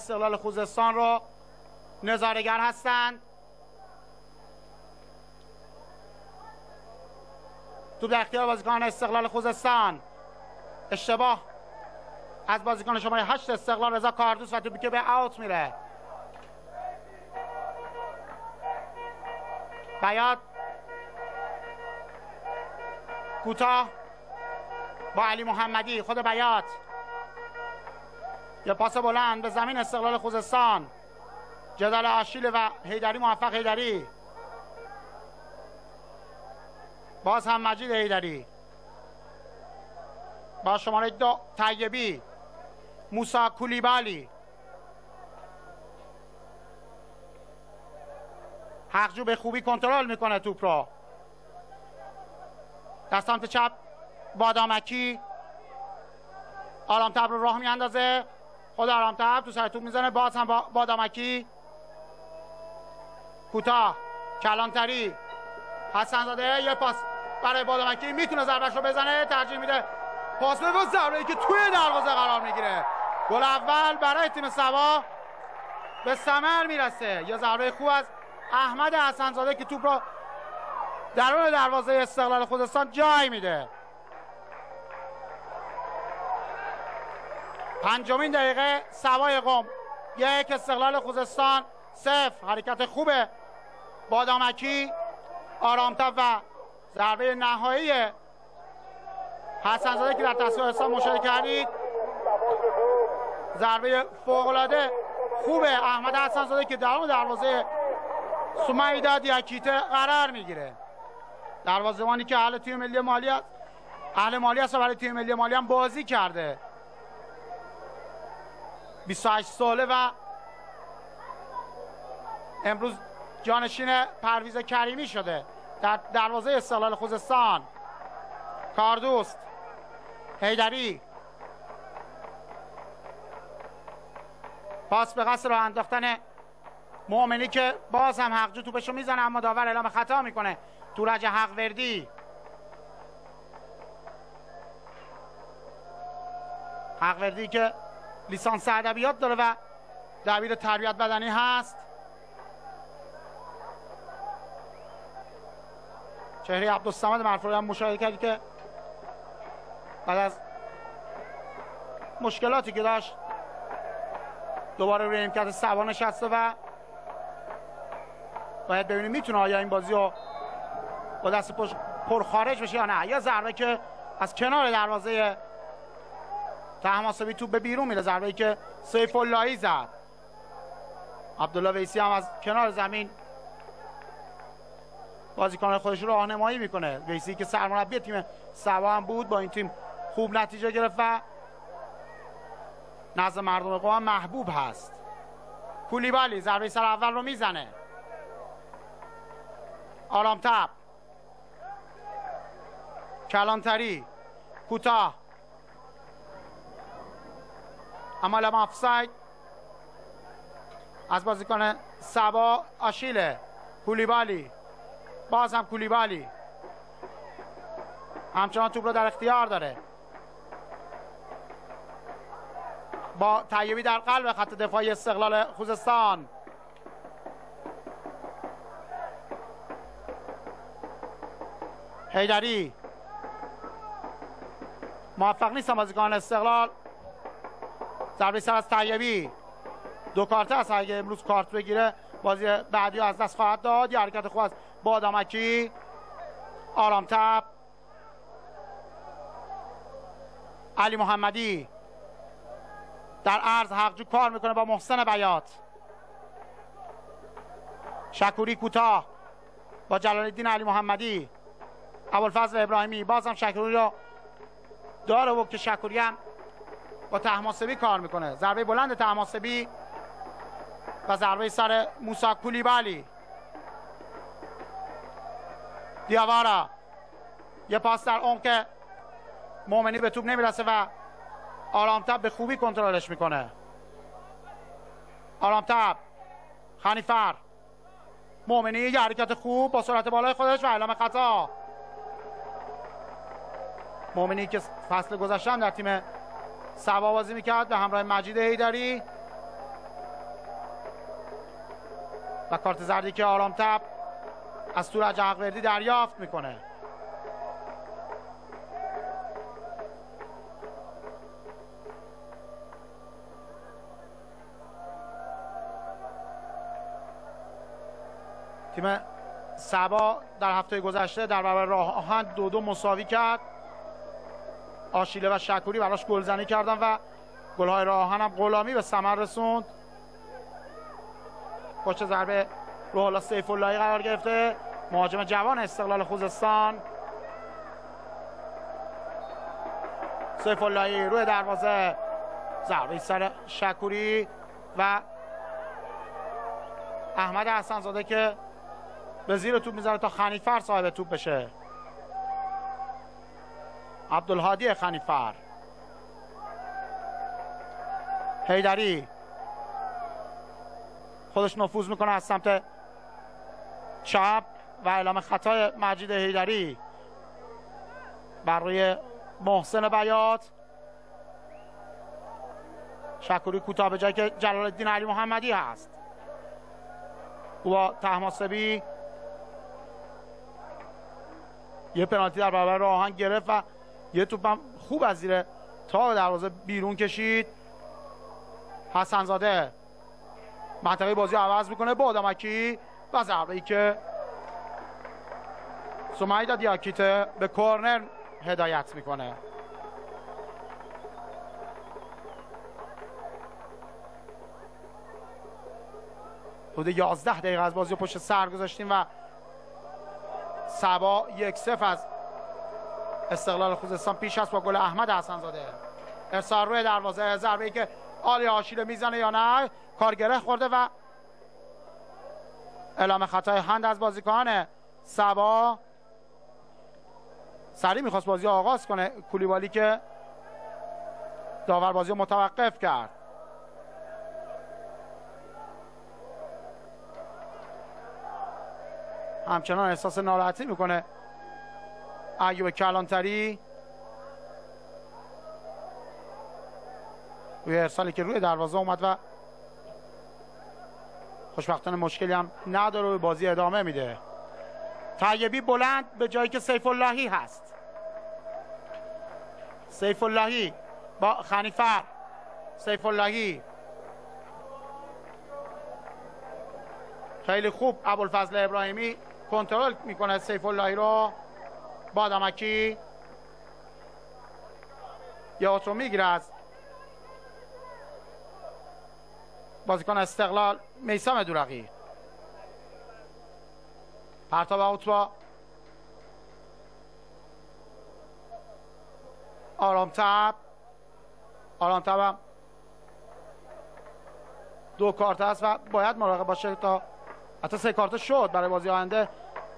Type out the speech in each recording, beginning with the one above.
استقلال خوزستان رو نظارگر هستند. تو در اختیار بازیکن استقلال خوزستان. اشتباه. از بازیکن شماره هشت استقلال رضا کاردوس و توپی که به اوت میره. بیاد. کوتاه. با علی محمدی. خود بیات یه پاس بلند به زمین استقلال خوزستان. جدال آشیل و هیدری موفق هیدری باز هم مجید هیدری با شماره دو طیبی. موسا کولیبالی. حقجو به خوبی کنترل می‌کنه توپ رو در سمت چپ بادامکی. آرامتب رو راه میاندازه. خود آرامتب تو سر توپ می‌زنه. باز هم با بادامکی کوتاه. کلانتری. حسن زاده یه پاس برای بادامکی می‌تونه ضربش رو بزنه. ترجیح میده. پاس به ضربه ای که توی دروازه قرار می‌گیره. گل اول برای تیم سوا به ثمر می‌رسه. یه ضربه خوب از احمد حسنزاده که توپ رو درون دروازه استقلال خوزستان جای میده. پنجمین دقیقه سوای قم. یک استقلال خوزستان. صفر. حرکت خوبه. بادامکی آرامتب و ضربه نهایی. حسنزاده که در تصویر حساب مشاهده کردید. ضربه فوقلاده خوبه. احمد حسنزاده که درون دروازه سمیداد یکیته قرار می‌گیره. دروازه‌بانی که اهل تیم ملی مالی است اهل مالی است و برای تیم ملی مالی هم بازی کرده. 28 ساله و امروز جانشین پرویز کریمی شده. در دروازه استقلال خوزستان. کاردوست. هیدری پاس به قصد راه انداختن مؤمنی که باز هم حقجو توپشو می‌زنه اما داور اعلام خطا می‌کنه. تورج حق وردی. حق وردی که لیسانس ادبیات داره و دبیر تربیت بدنی هست. چهره عبدالصمد مرفوعی هم مشاهده کردی که بعد از مشکلاتی که داشت دوباره روی نیمکت سبا نشسته و باید ببینیم می‌تونه آیا این بازی رو با دست پر خارج بشه یا نه. یا ضربه که از کنار دروازه تحماسبی توپ به بیرون میره. ضربه که سیف اللهی زد. عبدالله ویسی هم از کنار زمین بازیکن خودش رو راهنمایی می‌کنه. ویسی که سرمربی تیم سوا هم بود با این تیم خوب نتیجه گرفت و نزد مردم قوم محبوب هست. کولیبالی ضربه سر اول رو می‌زنه. آرامتب کلانتری. کوتاه. عمل آفساید از بازیکن سبا آشیله کولیبالی. باز هم کولیبالی. همچنان توپ رو در اختیار داره. با طیبی در قلب خط دفاعی استقلال خوزستان. هیدری موفق نیستم بازیکن استقلال. ضربه سر از طیبی دو کارت است اگه امروز کارت بگیره. بازی بعدی از دست خواهد داد. یه حرکت خوب از بادامکی. آرام تب علی محمدی. در عرض حقجو کار می‌کنه با محسن بیات. شکوری کوتاه. با جلال الدین علی محمدی. ابوالفضل ابراهیمی. بازم شکوری رو داره و که شکوری هم با تحماسبی کار می‌کنه. ضربه بلند تحماسبی و ضربه سر موسا کولیبالی دیاوارا یه پاس در که مومنی به توپ نمی‌رسه و آرامتب به خوبی کنترلش می‌کنه. آرامتب خنیفر. مومنی یه حرکت خوب با سرعت بالای خودش و اعلام خطا مومنی که فصل گذشته در تیم سبا بازی می‌کرد به همراه مجید هیدری و کارت زردی که آرام تب از تورج حقوردی دریافت می‌کنه. تیم سبا در هفته گذشته در برابر راه آهن دو دو مساوی کرد. آشیله و شکوری براش گلزنی کردن و گلهای راه آهن هم غلامی به ثمر رسوند. پشت ضربه روح الله سیف اللهی قرار گرفته. مهاجم جوان استقلال خوزستان. سیف اللهی روی دروازه. ضربه سر شکوری و احمد حسنزاده که به زیر توپ می‌زنه تا خنیفر صاحب توپ بشه. عبدالهادی خنیفر. هیدری خودش نفوذ می‌کنه از سمت چپ و اعلام خطای مجید هیدری بر روی محسن بیات. شکوری کوتاه به جایی که جلال الدین علی محمدی هست. او با تحماسبی یه پنالتی در برابر راهن گرفت و یه توپم خوب از زیر تا دروازه بیرون کشید. حسنزاده منطقه بازی عوض می‌کنه با آدمکی و ضربه ای که سمیدا دیاکیته به کورنر هدایت می‌کنه. حدود 11 دقیقه از بازی پشت سر گذاشتیم و سبا یک صف از استقلال خوزستان پیش است با گل احمد حسنزاده. ارسال روی دروازه ضربه ای که آلی آشیله می‌زنه یا نه؟ کارگره خورده و اعلام خطای هند از بازیکن سبا. سریع می‌خواست بازی آغاز کنه کولیبالی که داور بازی متوقف کرد. همچنان احساس ناراحتی می‌کنه ایوب کلانتری روی ارسالی که روی دروازه اومد و خوشبختانه مشکلی هم نداره و بازی ادامه میده طیبی بلند به جایی که سیف اللهی هست سیف اللهی با خنیفر سیف اللهی خیلی خوب ابوالفضل ابراهیمی کنترل می‌کنه سیف اللهی رو بادمکی یا رو می‌گیره از بازیکن استقلال میسم دورقی. پرتاب اوت با. آرام تب آرام تب دو کارت است و باید مراقب باشه تا حتی سه کارت شد برای بازی آینده.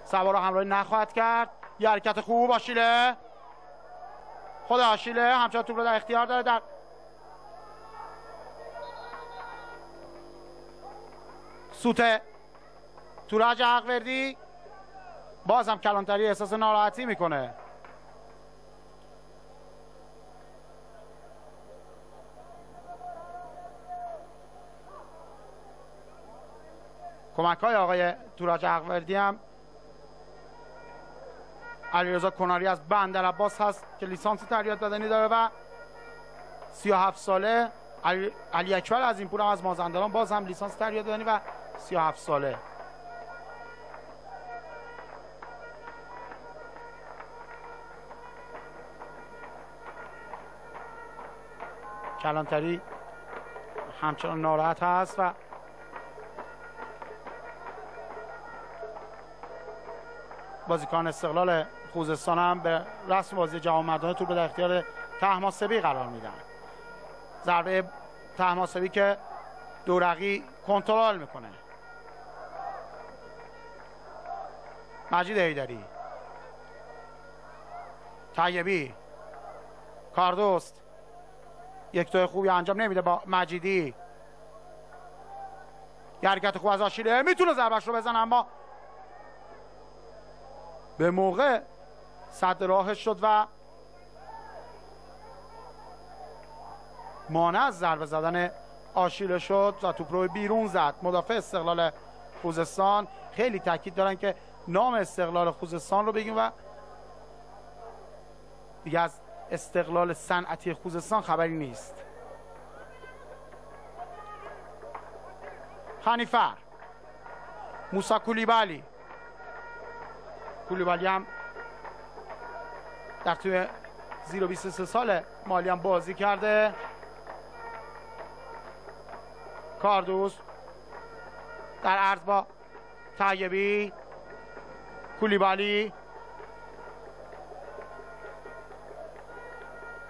سوار همراهی نخواهد کرد. یه حرکت خوب آشیله. خود آشیله همچنان توپ رو در اختیار داره در سوت تورج حقوردی باز هم کلانتری احساس ناراحتی می‌کنه. کمک های آقای توراج حقوردی هم علیرضا کناری از بندر عباس هست که لیسانس تربیت بدنی داره و 37 ساله علی, علی اکبر از این پور هم از مازندران باز هم لیسانس تربیت بدنی و 37 ساله. کلانتری همچنان ناراحت هست و بازیکن استقلال خوزستان هم به رسم بازی جهان مردانه توپ در اختیار تحماسبی قرار میدن. ضربه تحماسبی که دورقی کنترل می‌کنه. مجید ایدری طیبی. کاردوست. یک توی خوبی انجام نمیده با مجیدی. یه حرکت خوب از آشیله می‌تونه ضربش رو بزنه اما به موقع صد راهش شد و مانع از ضربه زدن آشیله شد و توپ رو بیرون زد. مدافع استقلال خوزستان خیلی تاکید دارن که نام استقلال خوزستان رو بگیم و دیگه از استقلال صنعتی خوزستان خبری نیست. خانیفر موسا کولیبالی کولیبالی هم در توی زیر 23 سال مالی هم بازی کرده. کاردوس در عرض با طیبی کولیبالی.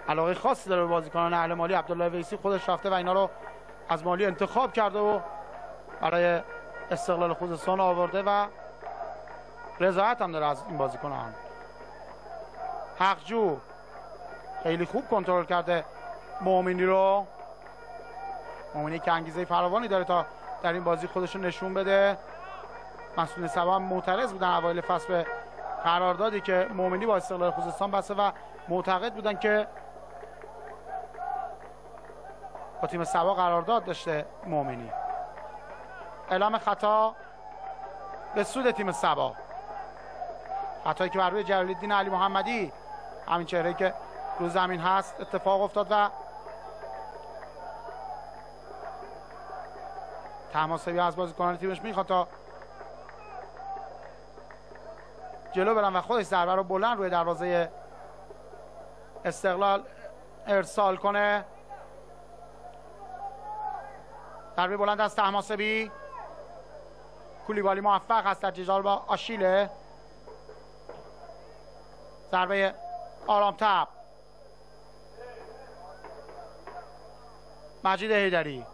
علاقه خاصی داره به بازیکنان اهل مالی. عبدالله ویسی خودش رفته و اینا رو از مالی انتخاب کرده و برای استقلال خوزستان آورده و رضایت هم داره از این بازیکنان. حقجو. خیلی خوب کنترل کرده مؤمنی رو. مؤمنی که انگیزه فراوانی داره تا در این بازی خودش رو نشون بده. مسئول سبا معترض بودن اوایل فصل به قراردادی که مؤمنی با استقلال خوزستان بسته و معتقد بودن که با تیم سبا قرارداد داشته مؤمنی اعلام خطا به سود تیم سبا. خطایی که بر روی جلال الدین علی محمدی همین چهره که رو زمین هست اتفاق افتاد و تماسبی از بازیکنان تیمش می‌خواد تا جلو برن و خودش ضربه رو بلند روی دروازه استقلال ارسال کنه. ضربه بلند از تماسبی کولیبالی موفق است در جدال با آشیله. ضربه آرام تب مجید هیدری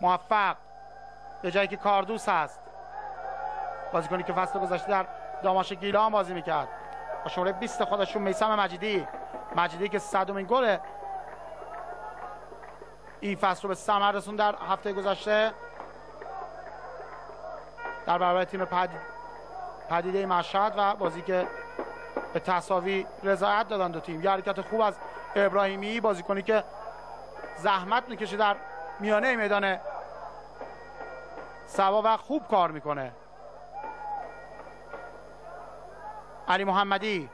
موفق. به جایی که کاردوس هست. بازیکنی که فصل گذشته در داماش گیلان بازی می‌کرد. با شماره 20 خودشون میسم مجیدی. مجیدی که صدومین گل این فصل رو به ثمر رسون در هفته گذشته. در برابر تیم پدیده مشهد و بازی که به تصاوی رضایت دادن دو تیم. یه حرکت خوب از ابراهیمی بازیکنی که زحمت می‌کشه در میانه میدان سوا و خوب کار می‌کنه. علی محمدی.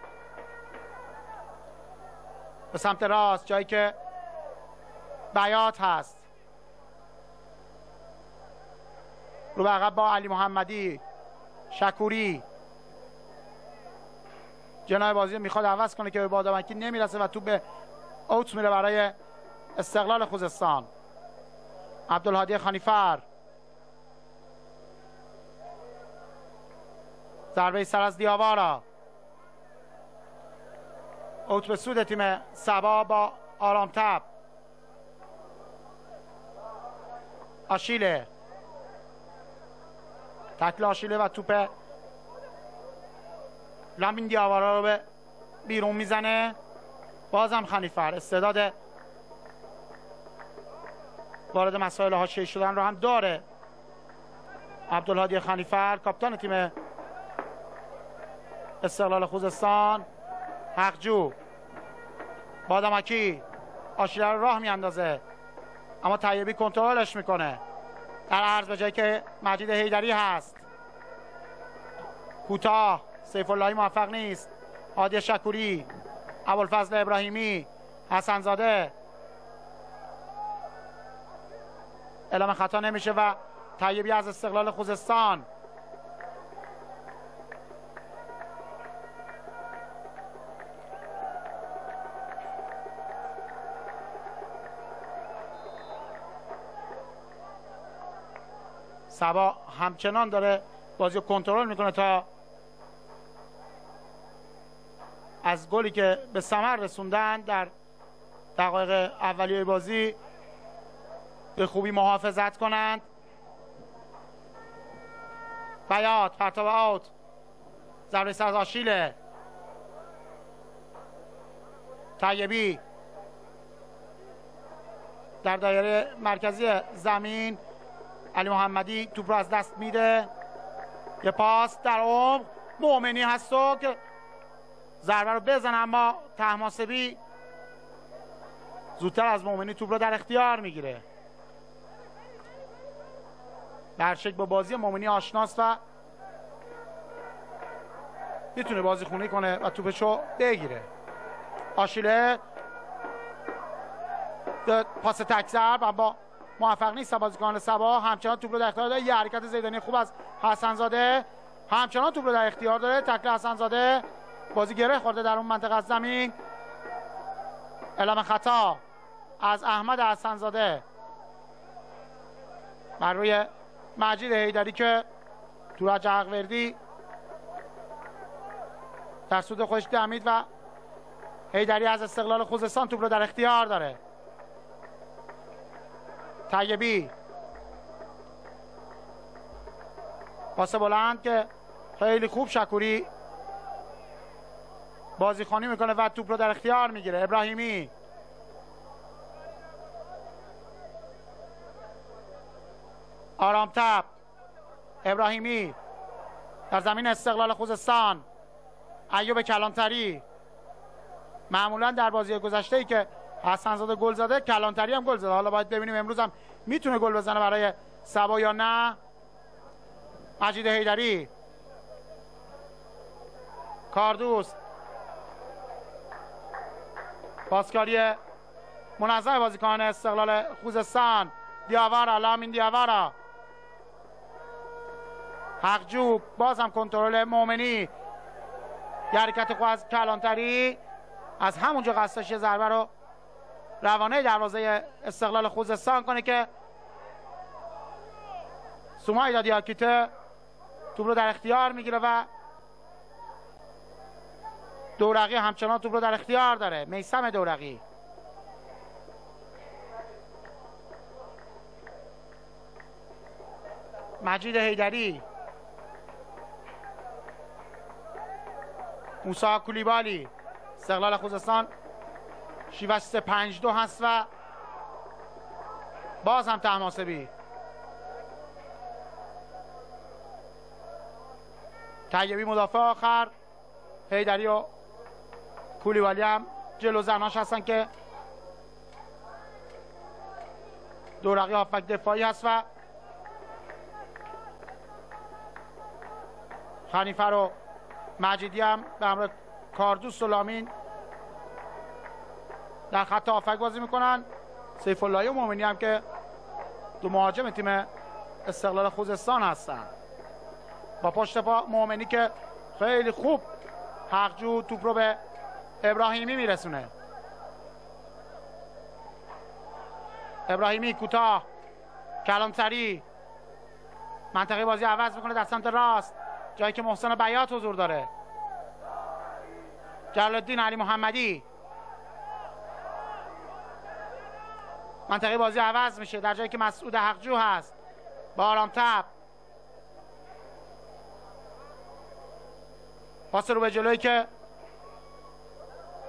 به سمت راست جایی که بیات هست. رو به عقب با علی محمدی. شکوری. جنای بازی می‌خواد عوض کنه که به بادامکی نمی‌رسه و تو به اوت میره برای استقلال خوزستان. عبدالهادی خانیفر. ضربه سر از دیاوارا. اوت به سود تیم سبا با آرامتب. آشیله. تکل آشیله و توپ لامین دیاوارا رو به بیرون می‌زنه. بازم خنیفر استعداد وارد مسائل حاشیه شدن رو هم داره. عبدالهادی خنیفر کاپیتان تیم استقلال خوزستان. حقجو. بادمکی آشیله رو راه میاندازه. اما طیبی کنترلش می‌کنه. در عرض به جایی که مجید هیدری هست. کوتاه. سیف اللهی موفق نیست. عادی شکوری ابوالفضل ابراهیمی حسنزاده. اعلام خطا نمیشه و طیبی از استقلال خوزستان. سبا همچنان داره بازی کنترل می‌کنه تا از گلی که به ثمر رسوندن در دقایق اولیه بازی به خوبی محافظت کنند. بیات پرتاب آوت ضربه سر آشیله. طیبی. در دایره مرکزی زمین. علی محمدی توپ رو از دست میده. یه پاس در عمق. مؤمنی هستو که ضربه رو بزن اما تحماسبی زودتر از مؤمنی توپ رو در اختیار می‌گیره. در شکل با بازی مومنی آشناست و می‌تونه بازی خونی کنه و توپشو بگیره. آشیله. پاس تک ضرب اما موفق نیست بازیکن سبا. همچنان توپ رو در اختیار داره. یه حرکت زیدانی خوب از حسنزاده. همچنان توپ رو در اختیار داره. تکل حسنزاده. بازی گره خورده در اون منطقه از زمین. اعلام خطا از احمد حسنزاده. بر روی مجید هیدری که تو وردی در سود خوش دمید و هیدری از استقلال خوزستان توپ رو در اختیار داره. طیبی. پاس بلند که خیلی خوب شکوری. بازیخانی می‌کنه و توپ رو در اختیار می‌گیره. ابراهیمی. آرام تب. ابراهیمی. در زمین استقلال خوزستان. ایوب کلانتری. معمولا در بازی گذشته ای که حسنزاده گل زده کلانتری هم گل زده. حالا باید ببینیم امروز هم می‌تونه گل بزنه برای سبا یا نه. مجید هیدری کاردوست. پاسکاری منظم بازیکن استقلال خوزستان دیاوارا لامین دیاوارا. حقجوب باز هم کنترل مومنی. یه حرکت خوب از کلانتری. از همونجا قصدش ضربه رو روانه دروازه استقلال خوزستان کنه که سومای دادی آکیته. توپ رو در اختیار می‌گیره و دورقی همچنان توپ رو در اختیار داره. میسم دورقی. مجید هیدری موسا کولیبالی. استقلال خوزستان. شیوش 3 5 دو هست و باز هم تماسبی طیبی مدافع آخر. هیدری و کولیبالی هم جلو زناش هستن که دورقی آفک دفاعی هست و خنیفه رو مجیدی هم به همراه کاردوس سلامین در خط آفک بازی می‌کنن. سیف الله و مومنی هم که دو مهاجم تیم استقلال خوزستان هستن. با پشت پا مومنی که خیلی خوب حقجو توپ رو به ابراهیمی میرسونه. ابراهیمی کوتاه کلانتری. منطقه بازی عوض می‌کنه در سمت راست جایی که محسن بیات حضور داره. جلال الدین علی محمدی. منطقه بازی عوض میشه در جایی که مسعود حقجو هست. با آرام تب پاس رو به جلوی که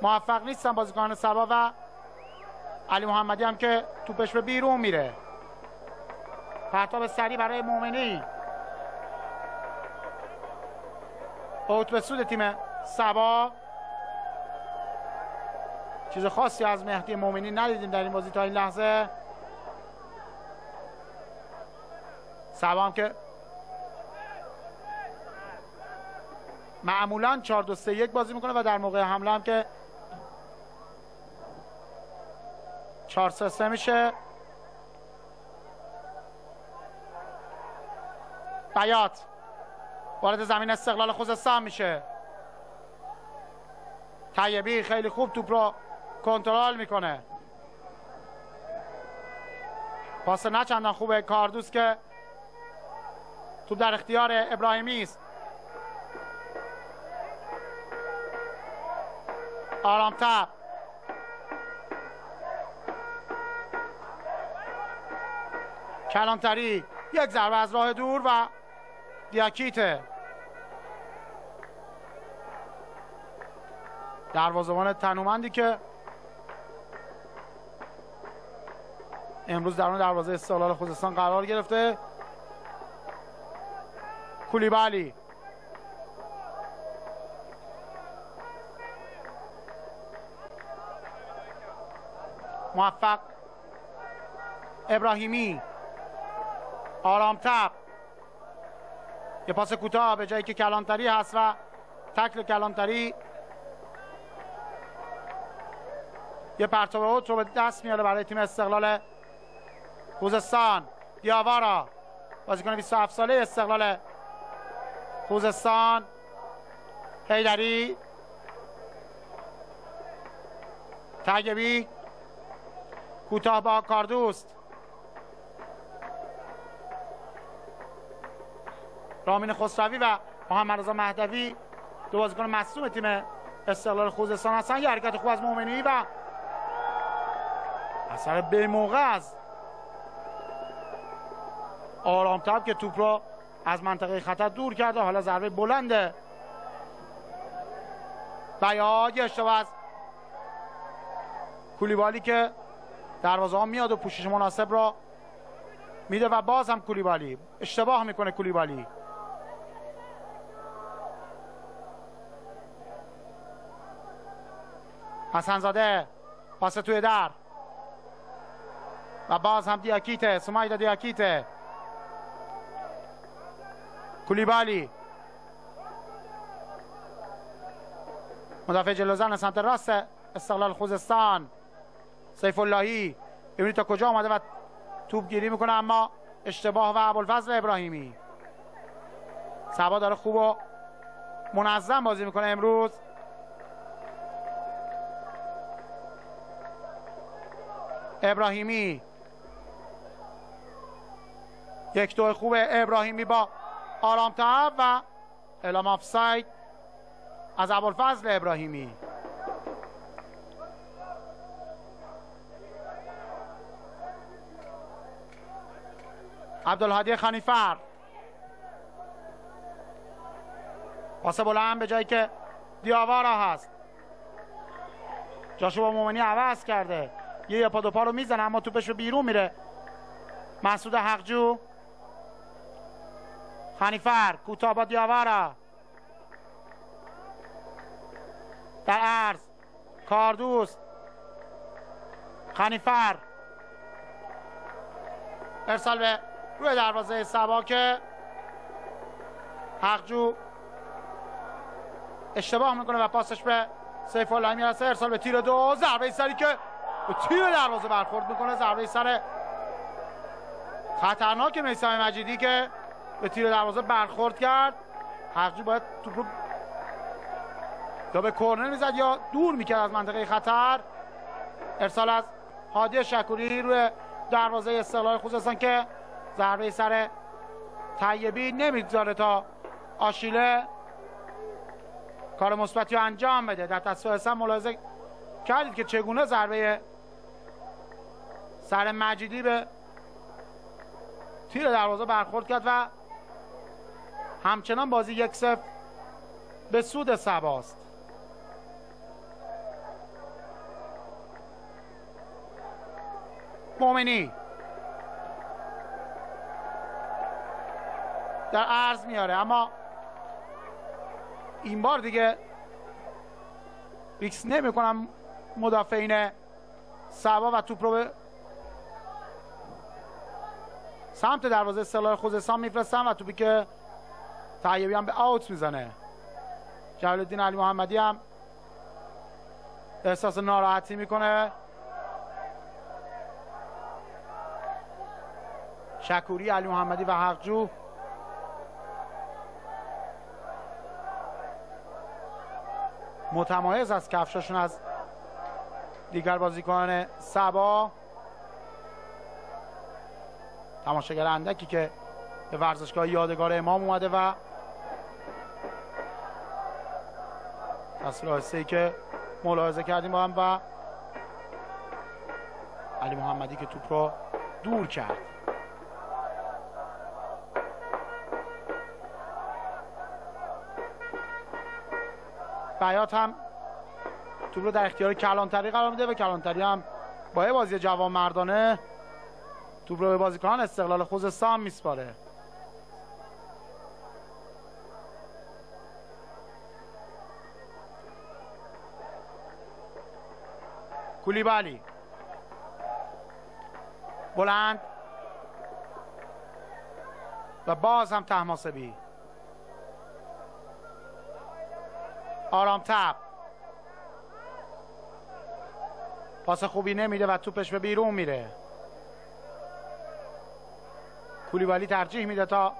موفق نیستن بازیکنان سبا و علی محمدی هم که توپش به بیرون میره. پرتاب سری برای مومنی. اوت به سود تیم سبا. چیز خاصی از مهدی مومنی ندیدیم در این بازی تا این لحظه. سبا هم که معمولا 4 2 3 1 بازی می‌کنه و در موقع حمله هم که 4 3 3 میشه. بیات وارد زمین استقلال خوزستان میشه. طیبی خیلی خوب توپ رو کنترل می‌کنه. پاس نه چندان خوبه کاردوس که توپ در اختیار ابراهیمی است. آرامتر. کلانتری. یک ضربه از راه دور و دیاکیته دروازه‌بان تنومندی که امروز در اون دروازه استقلال خوزستان قرار گرفته. کولیبالی. موفق. ابراهیمی. آرامتب یه پاس کوتاه به جایی که کلانتری هست و تکل کلانتری. یه پرتاب اوت رو به دست میاره برای تیم استقلال خوزستان. دیاوارا بازیکن 27 ساله استقلال خوزستان. هیدری تگبی. کوتاه با کاردوست. رامین خسروی و محمد رضا مهدوی دو بازیکن مصدوم تیم استقلال خوزستان هستن. یه حرکت خوب از مؤمنی و اثر به موقع از آرامتر که توپ رو از منطقه خطر دور کرده. حالا ضربه بلنده بیاد یه اشتباه از کولیبالی که دروازه ها میاد و پوشش مناسب را میده و باز هم کولیبالی. اشتباه می‌کنه کولیبالی. حسنزاده پاس توی در. و باز هم دیاکیته سومایدا دیاکیته کولیبالی. مدافع جلوزن سمت راست استقلال خوزستان. سیف اللهی ببینید تا کجا آمده و توپ گیری می‌کنه اما اشتباه و ابوالفضل ابراهیمی. سبا داره خوب و منظم بازی می‌کنه امروز. ابراهیمی. یک دو خوب ابراهیمی با آرام و اعلام آفساید از ابوالفضل ابراهیمی. عبدالهادی خنیفر. پاس بلند به جایی که دیاوارا هست جاشو با مومنی عوض کرده. یه یه پا دو پا رو می‌زنه اما توپش رو بیرون میره. مسعود حقجو. خنیفر کوتاه با دیاوارا در عرض کاردوست خنیفر. ارسال به روی دروازه سبا که حقجو اشتباه می‌کنه و پاسش به سیف الله می‌رسه ارسال به تیر دو ضربه سری که به تیر دروازه برخورد می‌کنه ضربه سر خطرناک میسم مجیدی که به تیر دروازه برخورد کرد. حقجو باید توپ رو یا به کورنر می‌زد یا دور می‌کرد از منطقه خطر. ارسال از هادی شکوری روی دروازه استقلال خوزستان که ضربه سر طیبی نمی‌ذاره تا آشیله کار مثبتی انجام بده. در تصویر ملاحظه کردید که چگونه ضربه سر مجیدی به تیر دروازه برخورد کرد و همچنان بازی یک صفر به سود سباست. مومنی در عرض میاره اما این بار دیگه ریکس نمی‌کنم مدافعین سبا و توپ رو به سمت دروازه استقلال خوزستان میفرستن و توپی که طیبی هم به آوت می‌زنه. جلال الدین علی محمدی هم احساس ناراحتی می‌کنه. شکوری علی محمدی و حقجو. متمایز از کفشاشون از دیگر بازیکنان سبا. تماشاگر اندکی که به ورزشگاه یادگار امام اومده و تصویر ای که ملاحظه کردیم با هم و علی محمدی که توپ رو دور کرد. بیات هم توپ رو در اختیار کلانتری قرار میده و کلانتری هم با بازی جوان مردانه توپ رو به بازیکنان استقلال خوزستان میسپاره. کولیبالی. بلند. و باز هم تحماسبی. آرام تب پاس خوبی نمیده و توپش به بیرون میره. کولیبالی ترجیح میده تا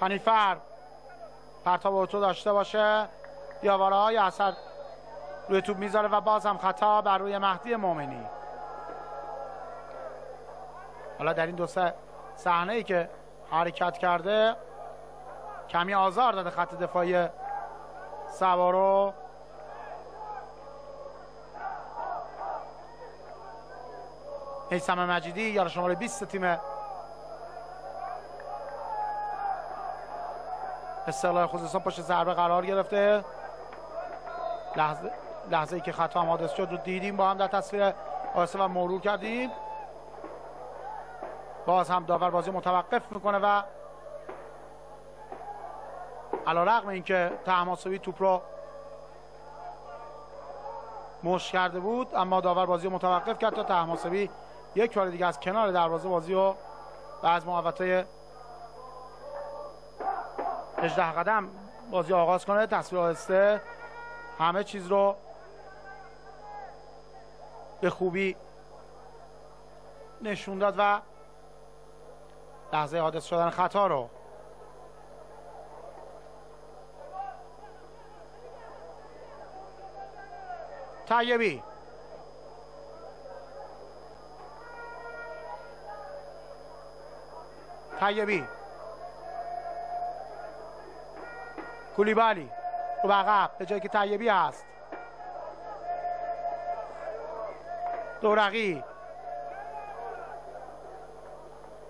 خنیفر پرتاب اتو داشته باشه. دیاواره های اثر روی توپ می‌ذاره و باز هم خطا بر روی مهدی مومنی. حالا در این دو سه صحنه ای که حرکت کرده کمی آزار داده خط دفاعی سوارو. میسم مجیدی یار شماره 20 تیم استقلال خوزستان پشت ضربه قرار گرفته. لحظه لحظه ای که خطا هم حادث شد رو دیدیم با هم در تصویر آسه و مرور کردیم. باز هم داور بازی متوقف می‌کنه و علا رقم این که تحماسبی توپ رو مش کرده بود اما داور بازی متوقف کرد تا تحماسبی یک بار دیگه از کنار دروازه بازی رو و از محوطه 18 قدم بازی آغاز کنه تصویر آهسته. همه چیز رو به خوبی نشون داد و لحظه حادث شدن خطا رو. طیبی. طیبی. کولیبالی. رو عقب به جایی که طیبی هست. دورقی.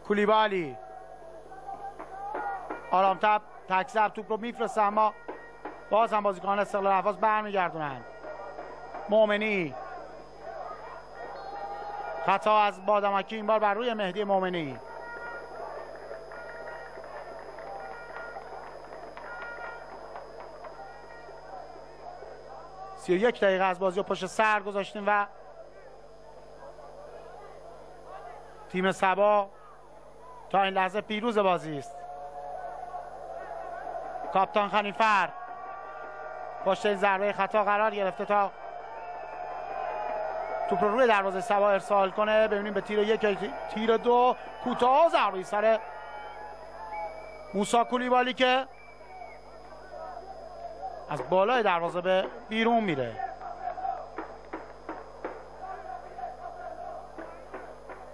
کولیبالی. آرامتب تکزب توپ رو میفرسته اما باز هم بازیکنان استقلال حفاظ برمیگردونن. مومنی، خطا از بادمکی این بار بر روی مهدی مومنی. 31 دقیقه از بازی رو پشت سر گذاشتیم و تیم سبا تا این لحظه پیروز بازی است. کاپتان خنیفر پشت این ضربه خطا قرار گرفته تا توپ رو روی دروازه سبا ارسال کنه. ببینیم به تیر یک تیر دو کوتاه ضربه سر موسا کولیبالی که از بالای دروازه به بیرون میره.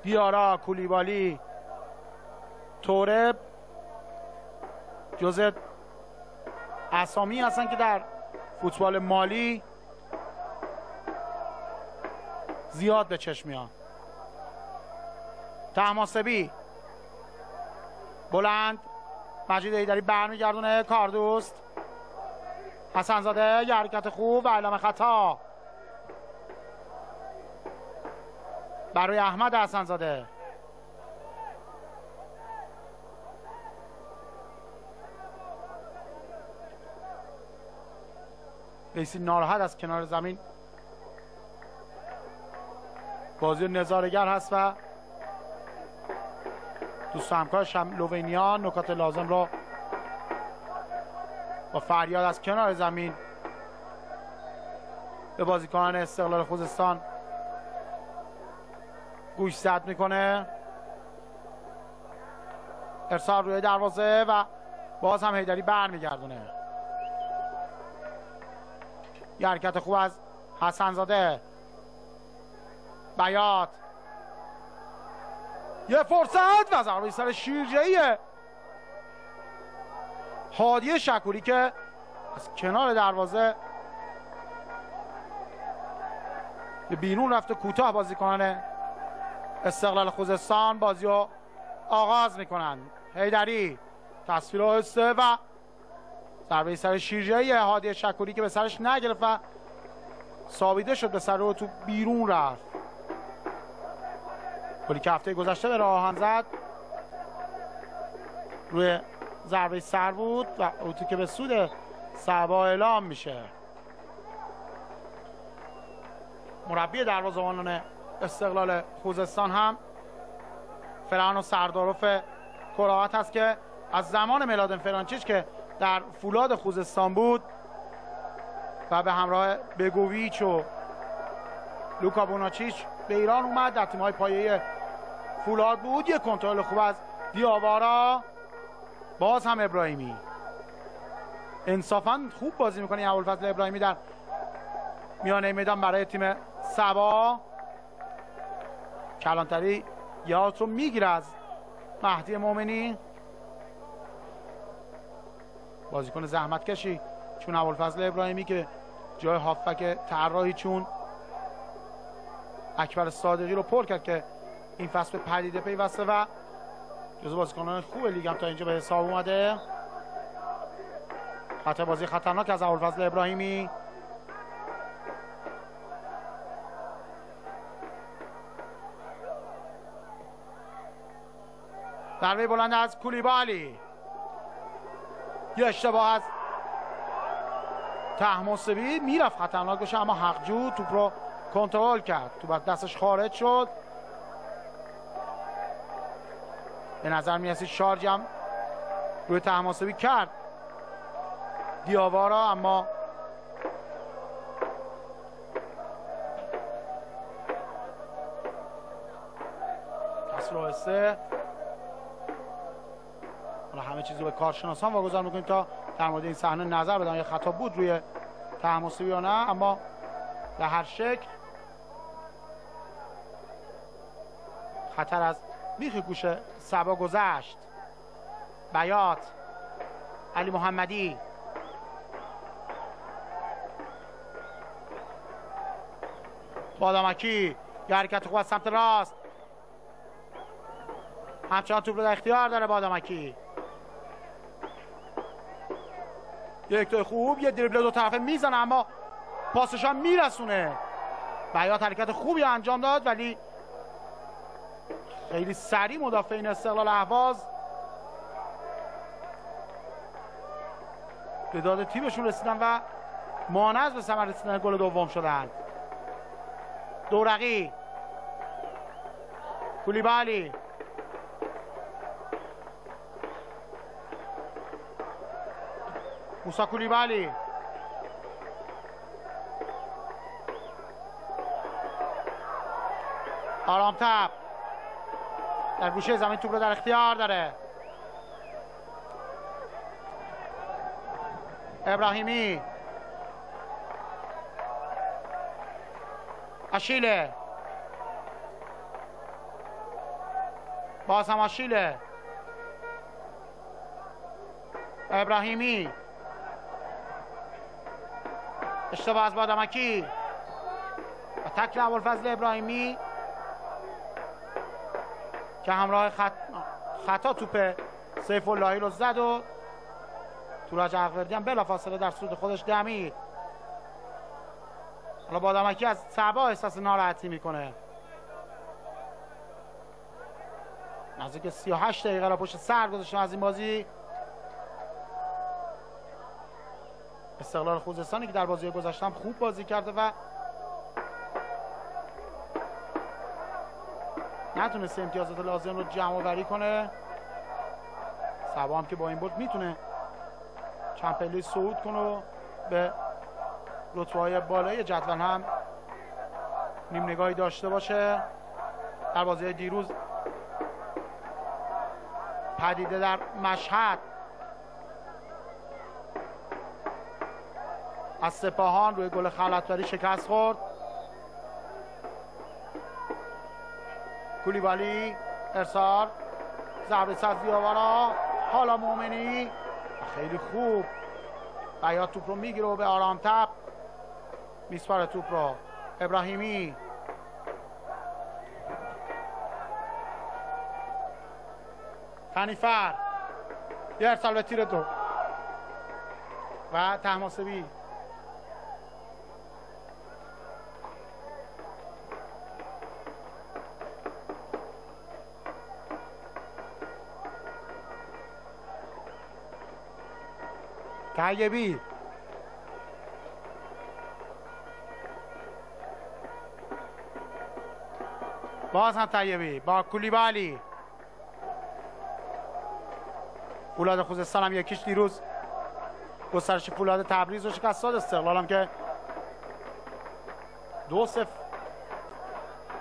دیارا کولیبالی توره جز اسامی هستن که در فوتبال مالی زیاد به چشم میان. تماسبی بلند. مجید ایدری برمیگردونه. کاردوست. حسنزاده یه حرکت خوب و اعلام خطا. برای احمد حسنزاده. بیسی ناراحت از کنار زمین. بازی نظارگر هست و دوست همکارش هم لوینیان نکات لازم را با فریاد از کنار زمین. به بازیکنان استقلال خوزستان گوش زد می‌کنه. ارسال روی دروازه و باز هم هیدری برمیگردونه. یه حرکت خوب از حسنزاده. بیات. یه فرصت و ضربه سر شیرجهیه هادی شکوری که از کنار دروازه به بیرون رفته کوتاه بازی کنن استقلال خوزستان بازی رو آغاز می‌کنن. هیدری تصویر آهسته و ضربه سر شیرجهی هادی شکوری که به سرش نگرفت و سابیده شد به سر رو تو بیرون رفت. گلی که هفته گذشته به راه زد. روی ضربه سر بود و اوتی که به سود سبا اعلام میشه. مربی دروازه‌بانان استقلال خوزستان هم فران سرداروف کراهت هست که از زمان ملادن فرانچیش که در فولاد خوزستان بود و به همراه بگوویچ و لوکا بوناچیچ به ایران اومد در تیم‌های پایه فولاد بود. یه کنترل خوب از دیاوارا. باز هم ابراهیمی. انصافا خوب بازی می‌کنه ابوالفضل ابراهیمی در میانه میدان برای تیم سبا کلانتری یاد رو می‌گیره از مهدی مومنی. بازیکن زحمت کشی چون ابوالفضل ابراهیمی که جای هافک طراحی چون اکبر صادقی رو پر کرد که این فصل به پدیده پیوسته و جزو بازیکنان خوب لیگ هم تا اینجا به حساب اومده. خط بازی خطرناک از ابوالفضل ابراهیمی. ضربه بلند از کولیبالی یه اشتباه از تحماسبی می‌رفت. خطرناک بشه اما حقجو توپ رو کنترل کرد. تو دستش خارج شد. به نظر می‌رسید شارج هم روی تحماسبی کرد. دیاوارا اما کسر حالا همه چیز رو به کارشناسان واگذار می‌کنیم تا در مورد این صحنه نظر بدن. یا خطا بود روی تحماسبی یا نه اما به هر شکل خطر از بیخ گوش سبا گذشت. بیات. علی محمدی. بادامکی. یه حرکت خوب از سمت راست. همچنان توپ رو در اختیار داره بادامکی. یک تو خوب یه دریبل دو طرفه می‌زنه اما پاسش هم میرسونه. بیات حرکت خوبی انجام داد ولی خیلی سریع مدافعین استقلال اهواز. به داد تیمشون رسیدن و مانع به ثمر رسیدن گل دوم شدن. دورقی. کولیبالی. موسا کولیبالی. آرام تب در گوشه زمین توپ رو در اختیار داره. ابراهیمی. اشیله. باز هم اشیله. ابراهیمی. اشتباه از بادمکی و تکل ابوالفضل ابراهیمی. که همراه خط... خطا توپ سیف اللهی رو زد و توراج عقوردی هم بلافاصله در سود خودش دمید. حالا بادامکی از سبا احساس ناراحتی می‌کنه. نزدیک 38 دقیقه را پشت سر گذاشتن از این بازی. استقلال خوزستانی که در بازی گذاشتم خوب بازی کرده و نتونست امتیازات لازم رو جمع وری کنه. سبا هم که با این بود می‌تونه چند پله صعود کنه و به رتبه های بالای جدول هم نیم نگاهی داشته باشه. در بازی دیروز پدیده در مشهد از سپاهان روی گل خلطبری شکست خورد. کولیبالی ارسال ضربه از دیاورا حالا مومنی. خیلی خوب. بیات توپ رو می‌گیره به آرام تب میسپاره توپ رو. ابراهیمی. فنیفر یه ارسال به تیر دو و تحماسبی. طیبی. باز هم طیبی. با کولیبالی. اولاد خوزستان هم یکیش دیروز گسترش فولاد تبریز رو شکست داد. استقلال هم که دو صفر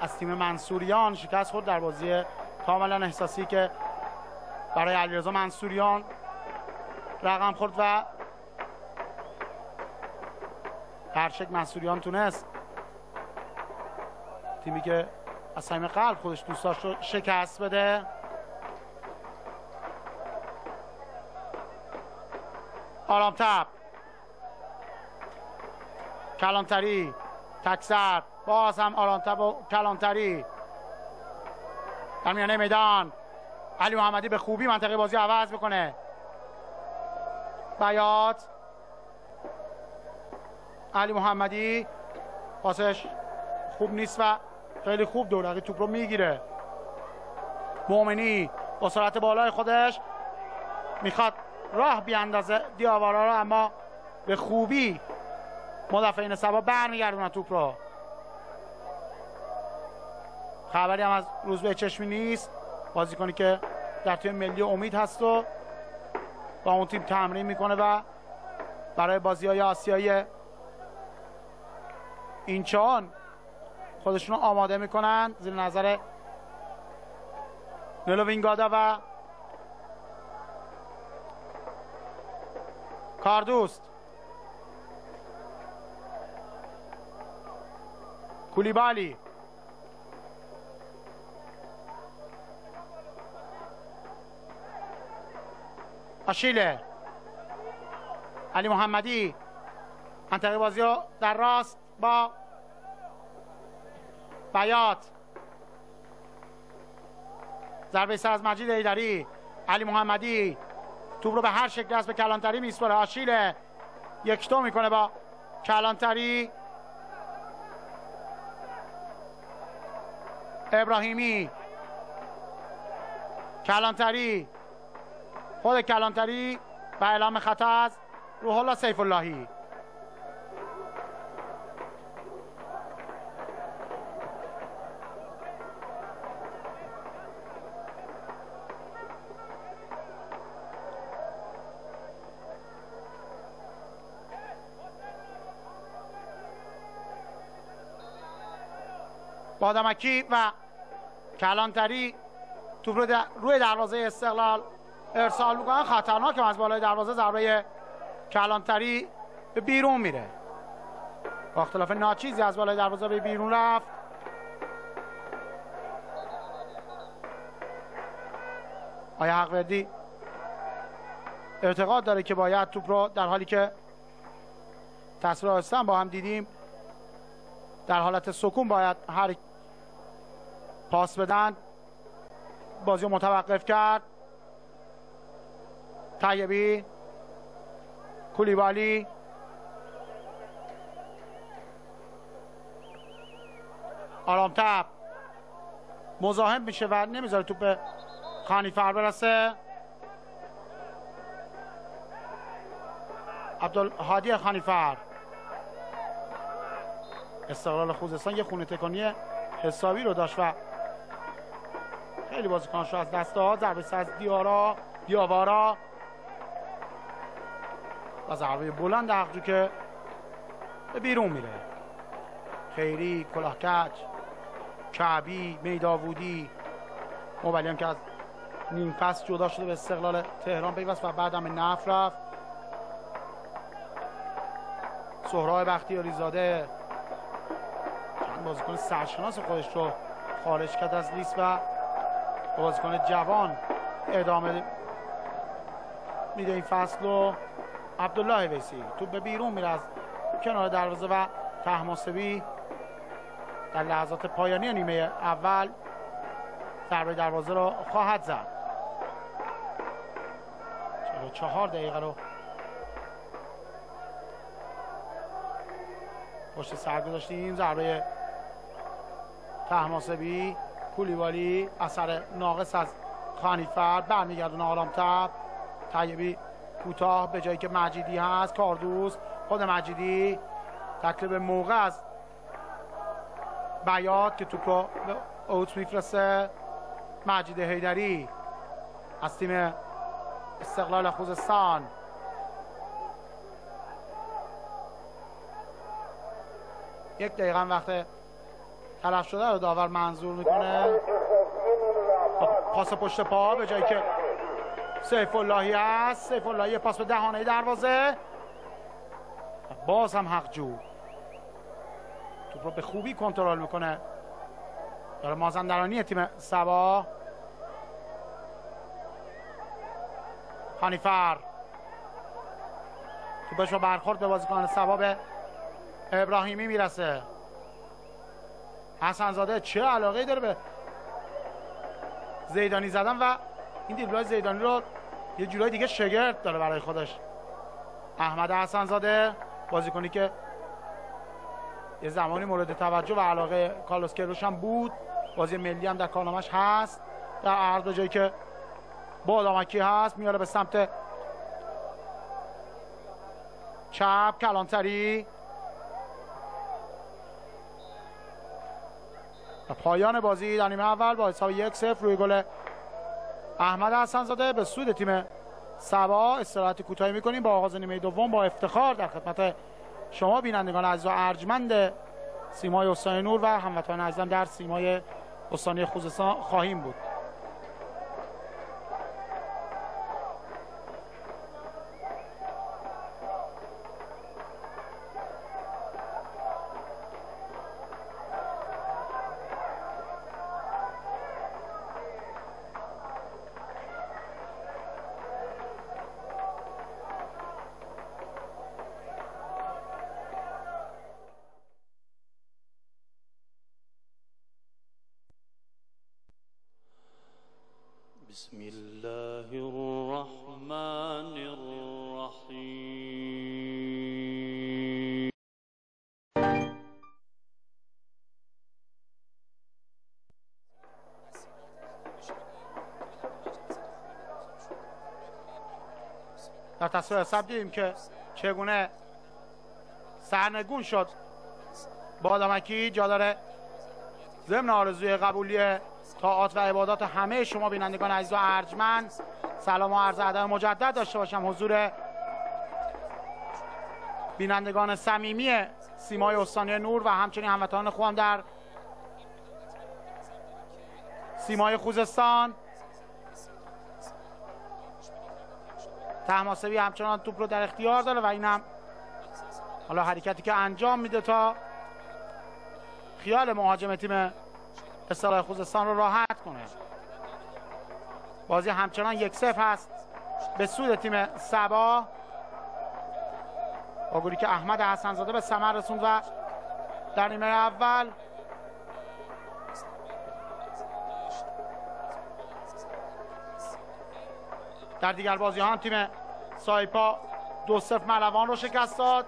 از تیم منصوریان شکست خود در بازی کاملا احساسی که برای علیرضا منصوریان رقم خورد و هرشک منصوریان تونست. تیمی که از صمیم قلب خودش دوست داشت رو شکست بده. آرام تب. کلانتری. تکسر. باز هم آرامتب و کلانتری. در میانه میدان. علی محمدی به خوبی منطقه بازی عوض می‌کنه. بیات. علی محمدی. پاسش خوب نیست و خیلی خوب دورقی توپ رو می‌گیره. مؤمنی با سرعت بالای خودش می‌خواد راه بیاندازه دیاوارا رو اما به خوبی مدافعین سبا برمیگردونن توپ رو. خبری هم از روزبه چشمی نیست. بازیکنی که در تیم ملی امید هست و با اون تیم تمرین می‌کنه و برای بازی های آسیایی اینچان خودشون رو آماده می‌کنن زیر نظر نلو وینگادا و کاردوست. کولیبالی. آشیله. علی محمدی. منطقه بازی رو در راست. با بیات. ضربه سر از مجید ایدری علی محمدی. توپ رو به هر شکل است به کلانتری میسپره آشیله یک دو می‌کنه با کلانتری. ابراهیمی. کلانتری. خود کلانتری. به اعلام خطا از روح الله سیف اللهی بادمکی و کلانتری توپ رو روی دروازه استقلال ارسال می‌کنن. خطرناک از بالای دروازه ضربه کلانتری به بیرون میره. با اختلاف ناچیزی از بالای دروازه به بیرون رفت. آیا حقوردی اعتقاد داره که باید توپ رو در حالی که تصویر آستان با هم دیدیم در حالت سکون باید هر پاس بدن. بازی رو متوقف کرد. طیبی. کولیبالی. آرامتب مزاحم میشه و نمی‌ذاره توپ خانیفر برسه. عبدالهادی خانیفر استقلال خوزستان یه خونه تکانی حسابی رو داشت و خیلی بازیکنش از دست داد. ضربه از دیارا دیاوارا. و ضربه بلند حقجو که به بیرون میره. خیری کلاهکچ کعبی میداوودی. موبلی هم که از نیم فصل جدا شده به استقلال تهران پیوست و بعدم نف رفت. سهرای بختیاری زاده چند بازیکن سرشناس خودش رو خارج کرد از لیست و بازیکن جوان ادامه میده این فصل و عبدالله ویسی تو به بیرون میره از کنار دروازه و تحماسبی در لحظات پایانی نیمه اول. ضربه دروازه رو خواهد زد. چهار دقیقه رو پشت سر گذاشتیم. ضربه تحماسبی. کولیوالی اثر ناقص از خانیفر برمیگردونه آرامتر. طیبی کوتاه به جایی که مجیدی هست. کاردوس خود مجیدی. تکلیب موقع از بیاد که توپ رو به اوت میفرسه مجید هیدری از تیم استقلال خوزستان. یک دقیقا وقت تلف شده رو داور منظور می‌کنه؟ پاس پشت پا به جایی که سیف اللهی هست. سیف اللهی پاس به دهانه دروازه. باز هم حق جو. توپ رو به خوبی کنترل می‌کنه. داره مازندرانی تیم سبا. خانیفر توپش رو برخورد به بازیکن سبا به ابراهیمی می‌رسه. حسنزاده چه علاقه داره به زیدانی زدن و این دیبلای زیدانی رو یه جورای دیگه شگرد داره برای خودش. احمد حسنزاده بازیکنی که یه زمانی مورد توجه و علاقه کارلوس کروش هم بود. بازی ملی هم در کارنامش هست. در هر جایی که بادامکی هست میاره به سمت چپ کلانتری. پایان بازی در نیمه اول با حساب یک صفر روی گل احمد حسن زاده به سود تیم سبا استراحت کوتاهی می‌کنیم. با آغاز نیمه دوم با افتخار در خدمت شما بینندگان عزیز و ارجمند سیمای استانی نور و هموطنان عزیزم در سیمای استانی خوزستان خواهیم بود. حساب دیدیم که چگونه سرنگون شد. بادامکی جا داره. ضمن آرزوی قبولی طاعات و عبادات همه شما بینندگان عزیز و ارجمند. سلام و عرض ادب مجدد داشته باشم. حضور بینندگان صمیمی سیمای استانی نور و همچنین هموطنان خوبم در سیمای خوزستان. تحماسبی همچنان توپ رو در اختیار داره و اینم حالا حرکتی که انجام میده تا خیال مهاجم تیم اصلاح خوزستان رو راحت کنه. بازی همچنان یک صفر هست به سود تیم سبا. با گلی که احمد حسنزاده به ثمر رسوند و در نیمه اول در دیگر بازی ها تیم سایپا دو صفر ملوان رو شکست داد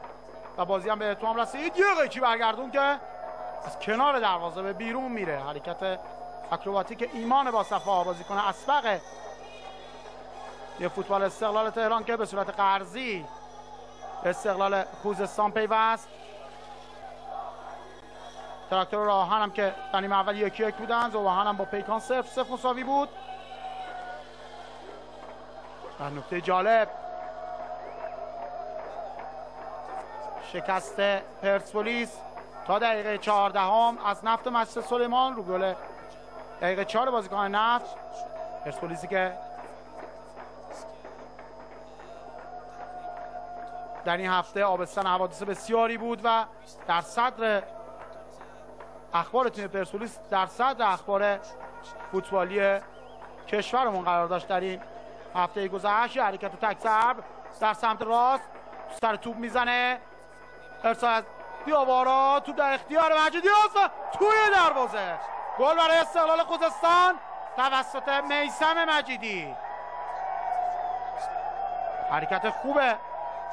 و بازی هم به اتمام رسید. یه قیچی برگردون که از کنار دروازه به بیرون میره. حرکت اکروباتیک ایمان با صفا بازیکن اسبق. یه فوتبال استقلال تهران که به صورت قرضی به استقلال خوزستان پیوست. تراکتور راهان هم که در نیمه اول یکی یک بودن. زوباهان هم با پیکان صفر صفر مساوی بود. در نکته جالب شکست پرسپولیس تا دقیقه چهاردهم از نفت مسجد سلیمان رو گل دقیقه چهار بازیکن نفت. پرسپولیسی که در این هفته آبستن حوادث بسیاری بود و در صدر اخبار تیم پرسپولیس در صدر اخبار فوتبالی کشورمون قرار داشت در این هفته گذشت. حرکت تک در سمت راست سر توپ می‌زنه. ارسال از دیاوارا تو در اختیار مجیدی و توی دروازه. گل برای استقلال خوزستان توسط میسم مجیدی. حرکت خوبه.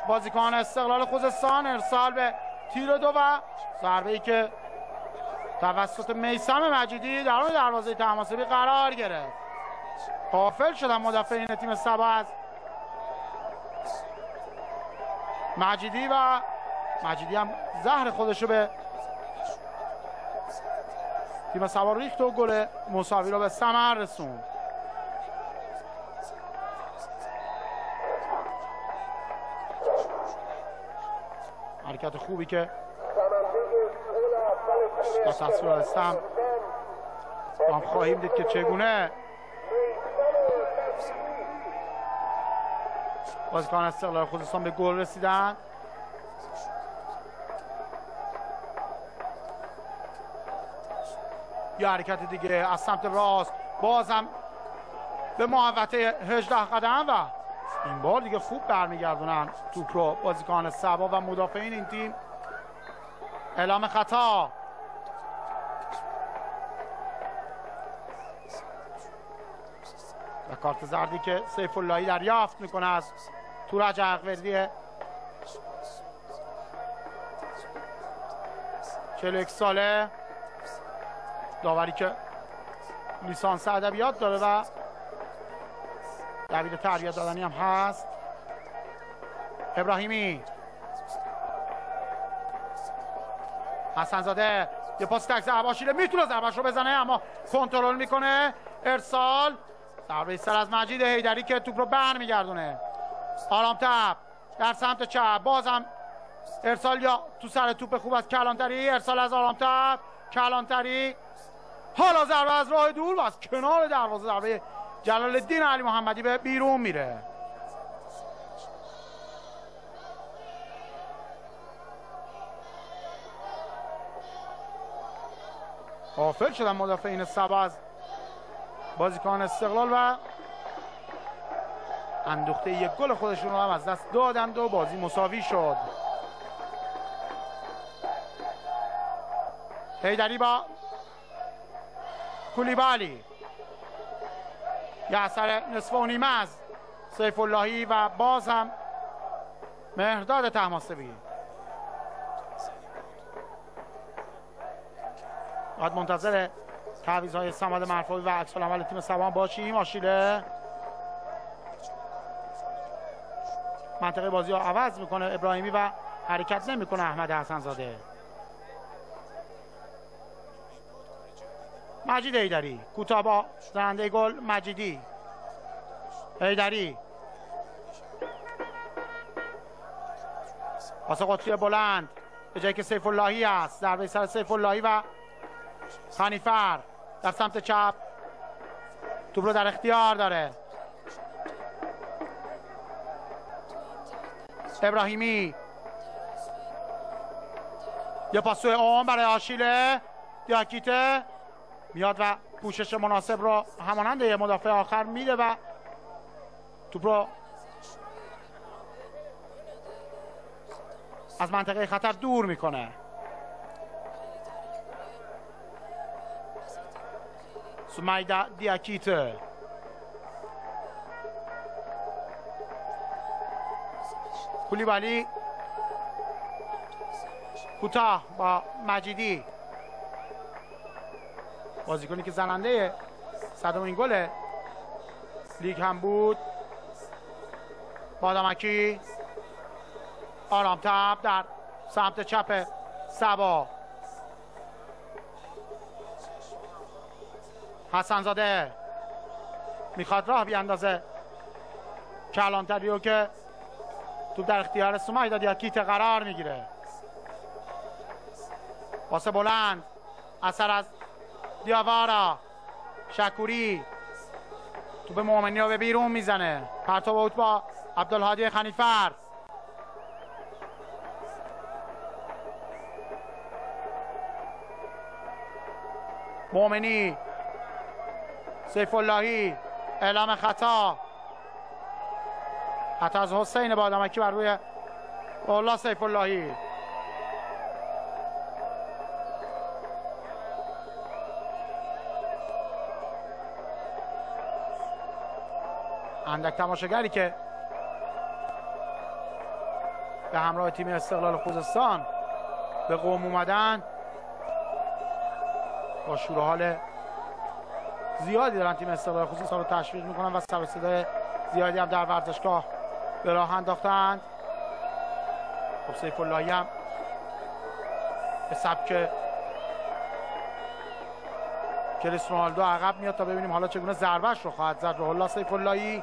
بازیکن استقلال خوزستان ارسال به تیر دو و ضربه ای که توسط میسم مجیدی در اون دروازه تماسبی قرار گرفت. قافل شدن مدافعین تیم سبا از مجیدی و مجیدی هم زهر خودشو به تیم سوار ریخت و گل مساوی رو به ثمر رسوند. حرکت خوبی که با تصویر هستم با هم خواهیم دید که چگونه بازیکن استقلال خوزستان به گل رسیدن. یا حرکت دیگه از سمت راست. بازم به محوطه 18 قدم و این بار دیگه خوب برمیگردونن توپ رو بازیکن سبا و مدافعین این تیم. اعلام خطا. و کارت زردی که سیف اللهی دریافت می‌کنه از تورج اقوردی 41 ساله. داوری که لیسانس ادبیات داره و دبیر تربیت دادنی هم هست. ابراهیمی. حسنزاده. یه پاس تک زرباشیله می‌تونه زرباش رو بزنه اما کنترل می‌کنه. ارسال. ضربه سر از مجید هیدری که توپ رو بر میگردونه آرام تپ در سمت چپ. بازم ارسال یا تو سر توپ خوب از کلانتری. ارسال از آرام تپ کلانتری. حالا ضربه از راه دور و از کنار دروازه ضربه جلال الدین علی محمدی به بیرون میره. غافل شدن مدافعین سبا از بازیکن استقلال و اندوخته یک گل خودشون رو هم از دست دادند و بازی مساوی شد. هیدری با کولیبالی یه اثر نصف و نیمه از سیف اللهی و باز هم مهرداد تحماسبی باید منتظر تعویض های سمد مرفوعی و عکس عمل تیم سوان باشیم. آشیله منطقه بازی ها عوض می‌کنه ابراهیمی و حرکت نمی‌کنه احمد حسن زاده مجید ایدری کوتاه با زننده گل مجیدی. ایدری پاس قطری بلند به جایی که سیف اللهی است. ضربه سر سیف اللهی و خانیفر در سمت چپ. توپ رو در اختیار داره. ابراهیمی. یه پاس اون برای آشیله. دیاکیته میاد و پوشش مناسب رو همانند یه مدافع آخر میده و توپ رو از منطقه خطر دور می‌کنه. سومایدا دیاکیته. کولیبالی کوتاه با مجیدی. بازیکنی که زننده صدومین گل لیگ هم بود. بادامکی. آرام تب در سمت چپ سبا. حسنزاده می‌خواد راه بیاندازه. کلانتریو که تو در اختیار سومایدا یا کیت قرار می‌گیره. واسه بلند. اثر از دیاوارا شکوری. تو به مومنی رو به بیرون می‌زنه. پرتاب اوت با عبدالهادی خنیفر مومنی سیف اللهی اعلام خطا. خطا از حسین بادامکی بر روی الله سیف اللهی اندک تماشاگری که به همراه تیم استقلال خوزستان به قوم اومدن با شور حال زیادی دارن تیم استقلال خوزستان رو تشویق می‌کنن و سر صدای زیادی هم در ورزشگاه به راه انداختند خب سیف اللهی هم به سبک کریس رونالدو عقب میاد تا ببینیم حالا چگونه ضربهش رو خواهد زد. روح الله سیف اللهی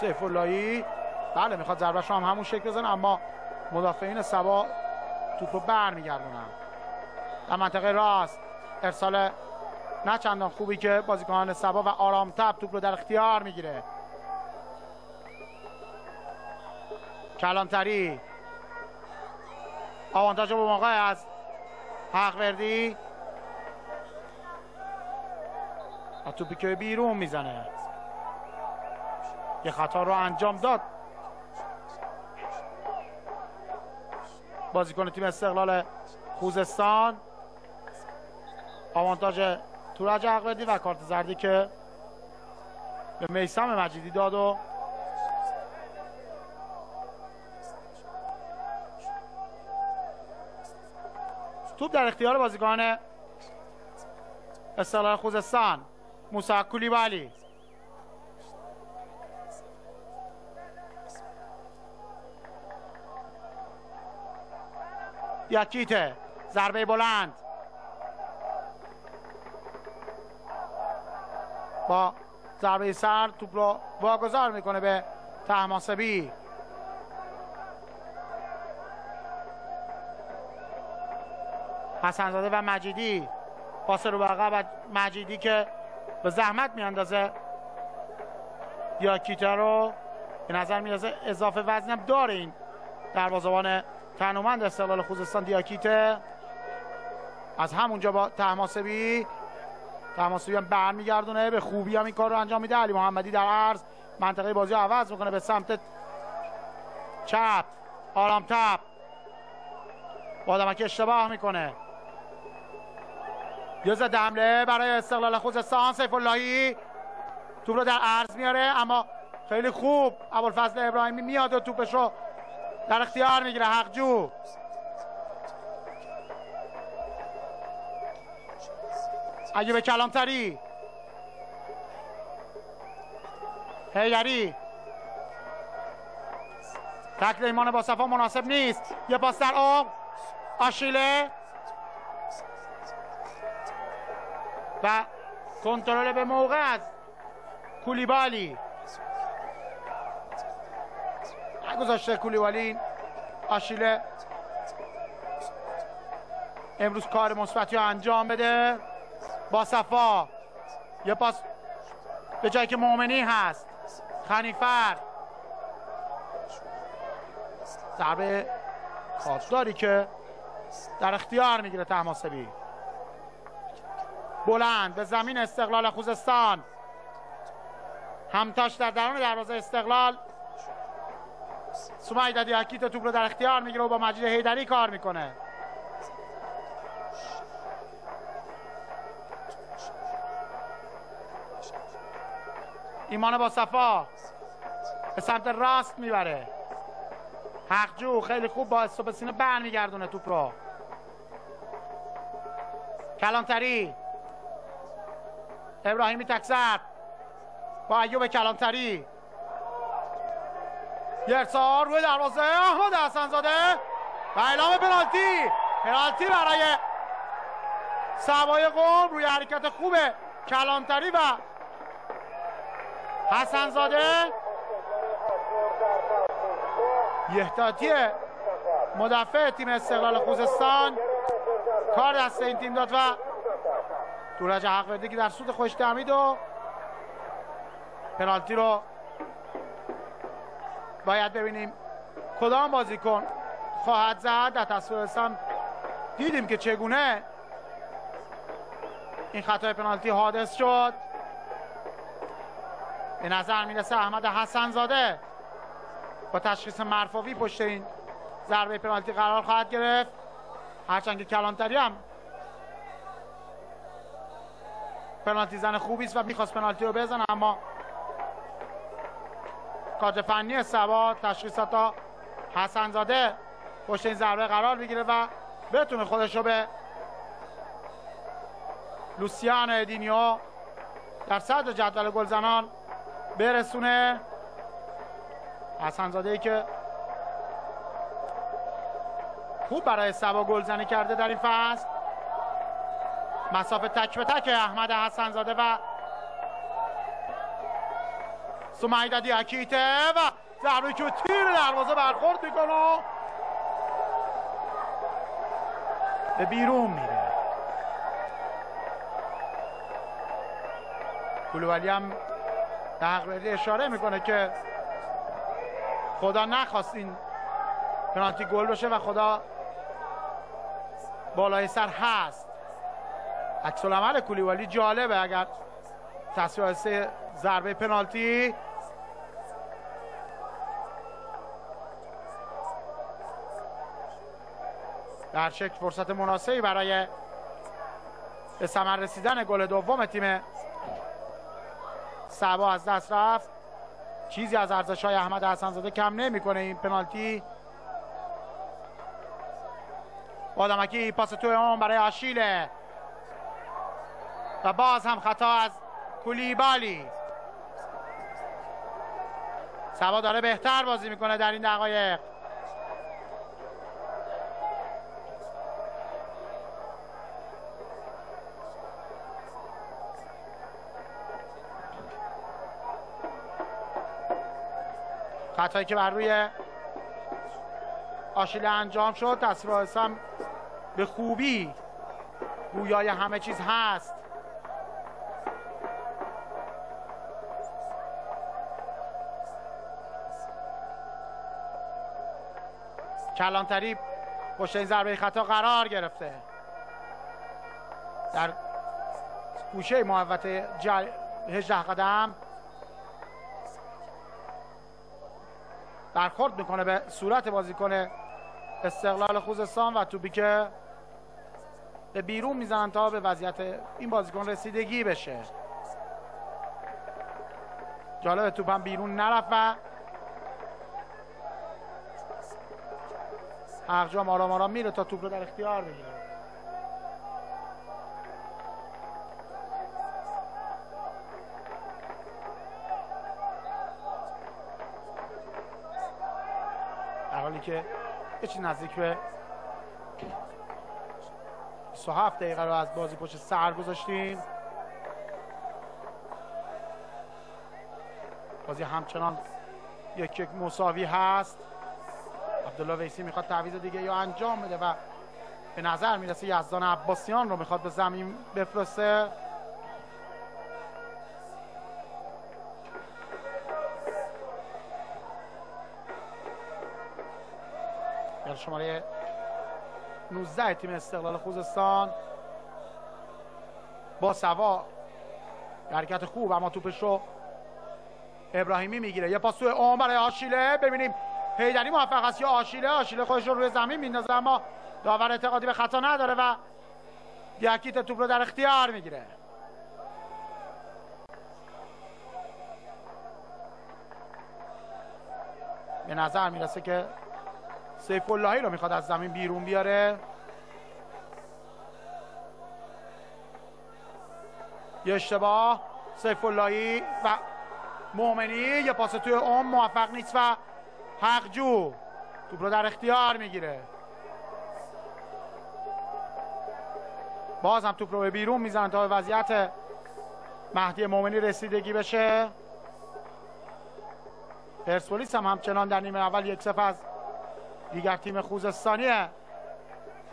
سیف اللهی. بله می‌خواد ضربه هم همون شکل بزنه اما مدافعین سبا توپ رو برمیگردونن. در منطقه راست ارسال نه چندان خوبی که بازیکنان سبا و آرام تب توپ رو در اختیار می‌گیره. کلانتری. آوانتاژ به موقع از حق وردی. توپی که بیرون می‌زنه. یه خطا رو انجام داد. بازیکن تیم استقلال خوزستان. آوانتاژ تورج حقوردی و کارت زردی که به میسم مجیدی داد و توپ در اختیار بازیکن استقلال خوزستان. موسی کولیبالی یاکیته ضربه بلند. با ضربه سر توپ رو واگذار می‌کنه به تهماسبی حسنزاده و مجیدی. پاس رو و مجیدی که به زحمت میاندازه. یاکیته رو به نظر میازه اضافه وزنم داره این دروازه‌بان تنومند استقلال خوزستان دیاکیته از همونجا با تهماسبی تماسبی هم برمیگردونه به خوبی هم این کار رو انجام میده. علی محمدی در عرض منطقه بازی عوض می‌کنه به سمت چپ آرام تپ. بادمک اشتباه می‌کنه. یوز دمله برای استقلال خوزستان سیف اللهی. توپ رو در عرض میاره اما خیلی خوب. ابوالفضل ابراهیمی میاد و توپش رو در اختیار می‌گیره حقجو ایوب کلامتری. هیدری. تکل ایمان با صفا مناسب نیست. یه پاس در آب. آشیله. و کنترل به موقع از کولیبالی. نگذاشته کولیبالی آشیله. امروز کار مثبتی رو انجام بده. با صفا. یه پاس به جایی که مؤمنی هست. خنیفر. ضربه خواستاری که در اختیار می‌گیره تحماسبی. بلند به زمین استقلال خوزستان. همتاش در درون دروازه استقلال. سومای دادی اکیت توپ رو در اختیار می‌گیره و با مجید هیدری کار می‌کنه. ایمان با صفا به سمت راست می‌بره. حقجو خیلی خوب با استوپ سینه برمیگردونه توپ رو. کلانتری. ابراهیمی تکزد با ایوب کلانتری. یرسار روی دروازه. احمد حسنزاده. و اعلام پنالتی. پنالتی برای سوای قوم. روی حرکت خوب کلانتری و حسنزاده. یهتاتی مدفع تیم استقلال خوزستان. کار دست این تیم داد و دورج حق که در سود خوش دمید و پنالتی رو باید ببینیم کدام بازیکن خواهد زد. در تصویر دیدیم که چگونه این خطای پنالتی حادث شد. به نظر می‌رسه احمد حسن زاده با تشخیص مرفاوی پشت این ضربه پنالتی قرار خواهد گرفت. هرچند که کلانتری هم پنالتی زن خوبی است و می‌خواست پنالتی رو بزنه اما کادر فنی سبا تشخیصات حسن زاده پشت این ضربه قرار بگیره و بتونه خودش رو به لوسیان ادینیو در صدر جدول گلزنان برسونه. حسنزاده ای که خوب برای سبا گلزنی کرده در این فصل. مسافه تک به تک احمد حسنزاده و سمیده دیاکیته و ضربه که تیر دروازه برخورد می‌کنه. به بیرون میره. کلوولی هم تقریبا اشاره می‌کنه که خدا نخواست این پنالتی گل بشه و خدا بالای سر هست. عکس العمل کولیوالی جالبه. اگر تصویر ضربه پنالتی در شکل فرصت مناسبی برای به ثمر رسیدن گل دوم تیم سبا از دست رفت. چیزی از ارزش های احمد حسنزاده کم نمی‌کنه این پنالتی. آدمکی پاس توی اون برای آشیله و باز هم خطا از کولیبالی. سبا داره بهتر بازی می‌کنه در این دقایق. خطایی که بر روی آشیله انجام شد تصویر به خوبی گویای همه چیز هست. کلانتری پشت این ضربه خطا قرار گرفته. در گوشه محوت جل... 18 قدم. برخورد می‌کنه به صورت بازیکن استقلال خوزستان و توپی که به بیرون می‌زنن تا به وضعیت این بازیکن رسیدگی بشه. جالب توپ هم بیرون نرفت و اقجام آرام آرام میره تا توپ رو در اختیار بگیره که یه نزدیک به 27 دقیقه رو از بازی پشت سر گذاشتیم. بازی همچنان یک یک مساوی هست. عبدالله ویسی می‌خواد تعویض دیگه یا انجام بده و به نظر می‌رسه یزدان عباسیان رو می‌خواد به زمین بفرسته. شماره 19 تیم استقلال خوزستان. با سوا. حرکت خوب اما توپش رو ابراهیمی می‌گیره. یه پاس توی اون برای آشیله. ببینیم هیدری موفق است یا آشیله؟ آشیله خودش رو روی زمین میندازه اما داور اعتقادی به خطا نداره و دیاکیت توپ رو در اختیار می‌گیره. به نظر می‌رسه که سیف اللهی رو می‌خواد از زمین بیرون بیاره. یه اشتباه. سیف اللهی و مؤمنی. یه پاس توی اون موفق نیست و حقجو توپ رو در اختیار می‌گیره. باز هم توپ رو به بیرون می‌زنن تا به وضعیت مهدی مومنی رسیدگی بشه. پرسپولیس هم همچنان در نیمه اول یک صفر از دیگر تیم خوزستانی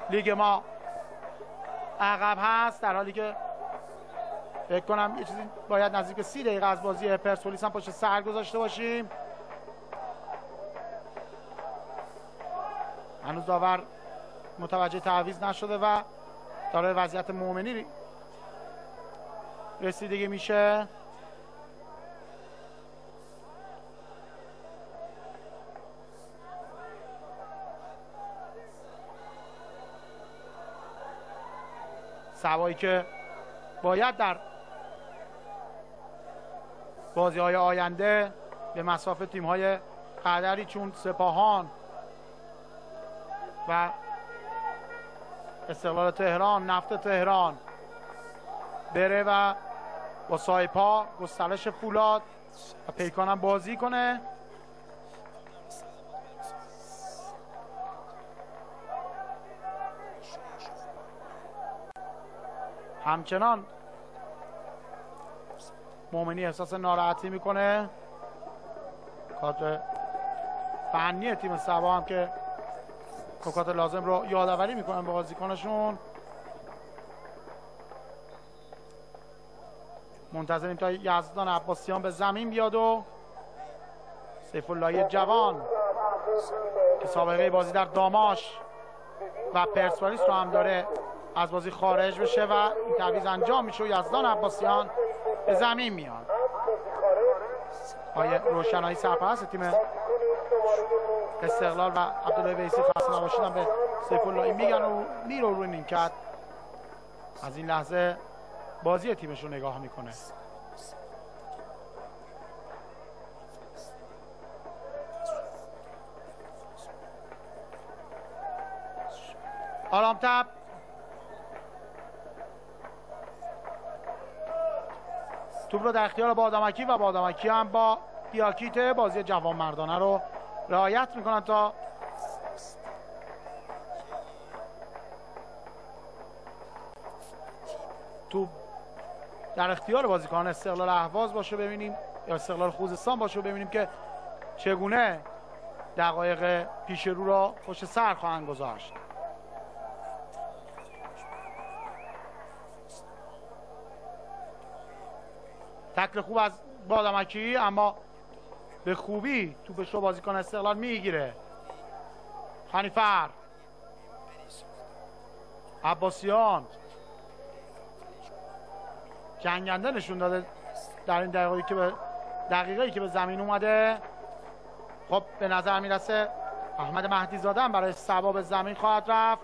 لیگ ما عقب هست در حالی که فکر کنم یه چیزی باید نزدیک سی دقیقه از بازی پرسپولیس هم پشت سر گذاشته باشیم. هنوز داور متوجه تعویض نشده و داره وضعیت مؤمنی رسیدگی میشه. سوایی که باید در بازی های آینده به مسافه تیم های قدری چون سپاهان و استقلال تهران نفت تهران بره و با سایپا گسترش فولاد و پیکانم بازی کنه. همچنان مومنی احساس ناراحتی می‌کنه. کادر فنی تیم سبا هم که نکات لازم رو یادآوری می‌کنن به بازیکنشون. منتظریم تا یزدان عباسیان به زمین بیاد و سیف جوان که سابقه بازی در داماش و پرسپولیس رو هم داره از بازی خارج بشه و این تعویض انجام میشه و یزدان عباسیان به زمین میاد آیه روشنایی سرپرست تیم استقلال و عبدالله ویسی خسته نباشیدن به سیف میگن و میرو روی نیمکت از این لحظه بازی تیمش رو نگاه می‌کنه. آرام توپ رو در اختیار بادامکی و بادامکی هم با دیاکیت بازی جوان مردانه رو رعایت می‌کنن تا تو در اختیار بازیکن استقلال اهواز باشه ببینیم یا استقلال خوزستان باشه ببینیم که چگونه دقایق پیش رو را پشت سر خواهند گذاشت. تکل خوب از بادامکی اما به خوبی توپش رو بازیکن استقلال می‌گیره. خنیفر عباسیان. جنگنده نشون داده در این دقیقه که به دقیقه که به زمین اومده. خب به نظر می‌رسه احمد مهدی زاده برای سبا به زمین خواهد رفت.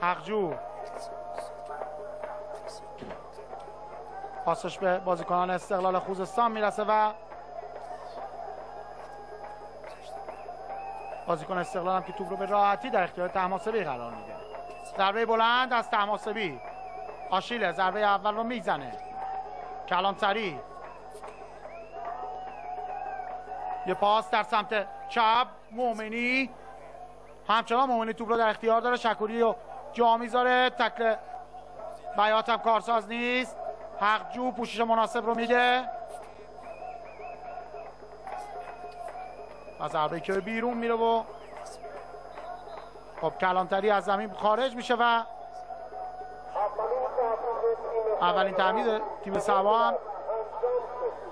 حقجو. پاسش به بازیکنان استقلال خوزستان می‌رسه و بازیکن استقلال هم که توپ رو به راحتی در اختیار تماسبی قرار میده. ضربه بلند از تماسبی آشیله ضربه اول رو می‌زنه. کلانتری. یه پاس در سمت چپ. مومنی همچنان مومنی توپ رو در اختیار داره. شکوری و جا می‌ذاره. تکل بیات هم کارساز نیست. حقجو پوشش مناسب رو میده و ضربه که بیرون میره و خب کلانتری از زمین خارج میشه و اولین تعمید تیم سبا هم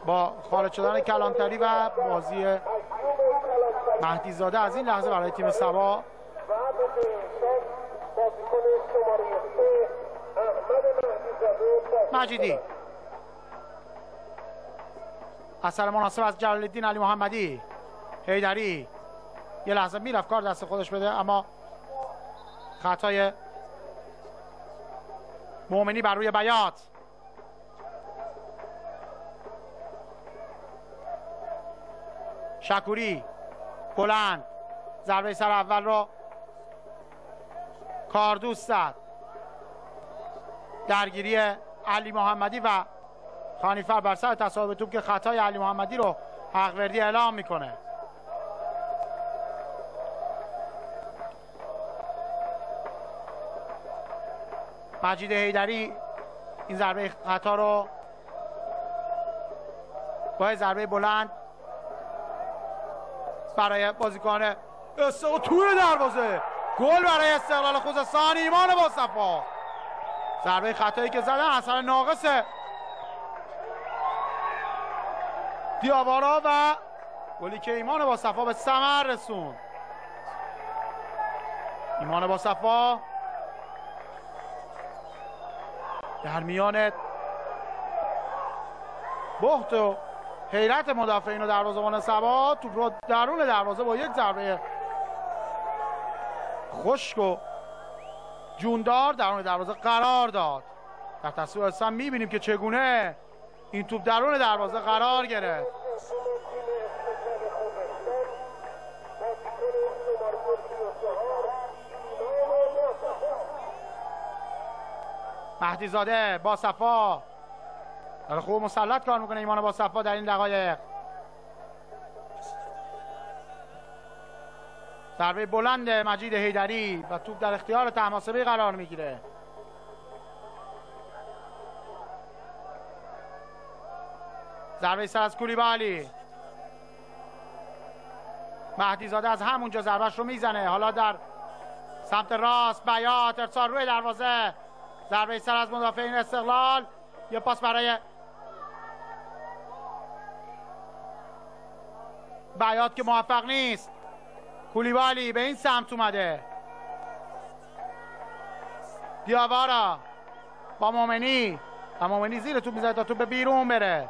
با خارج شدن کلانتری و بازی مهدی زاده از این لحظه برای تیم سبا مجیدی. اثر مناسب از جلال الدین علی محمدی. هیدری یه لحظه می‌رفت کار دست خودش بده اما خطای مومنی بر روی بیات. شکوری بلند. ضربه سر اول رو کاردوست زد. درگیری علی محمدی و خانیفر بر سر تصاحب توپ که خطای علی محمدی رو حقوردی اعلام می‌کنه. مجید هیدری این ضربه خطا رو با ضربه بلند برای بازیکن استقلال توی دروازه. گل برای استقلال خوزستان ایمان مصطفی. ضربه خطایی که زدن اثر ناقص دیاوارا و گلی که ایمان با صفا به ثمر رسون ایمان با صفا در میان بخت و حیرت مدافعین و دروازه‌بان سبا توپ رو درون دروازه با یک ضربه خشک و جوندار درون دروازه قرار داد. در تصویر هستم می‌بینیم که چگونه این توپ درون دروازه قرار گرفت. مهدی زاده با صفا. داره خوب مسلط کار می‌کنه ایمان با صفا در این دقایق. ضربه بلند مجید هیدری و توپ در اختیار تماسبی قرار می‌گیره. ضربه سر از کولیبالی مهدی زاده از همونجا ضربش رو می‌زنه. حالا در سمت راست بیات ارسال روی دروازه. ضربه سر از مدافعین استقلال. یه پاس برای بیات که موفق نیست. کولیبالی به این سمت اومده. دیاوارا با مومنی. و مومنی زیر توپ می‌زنه تا توپ به بیرون بره.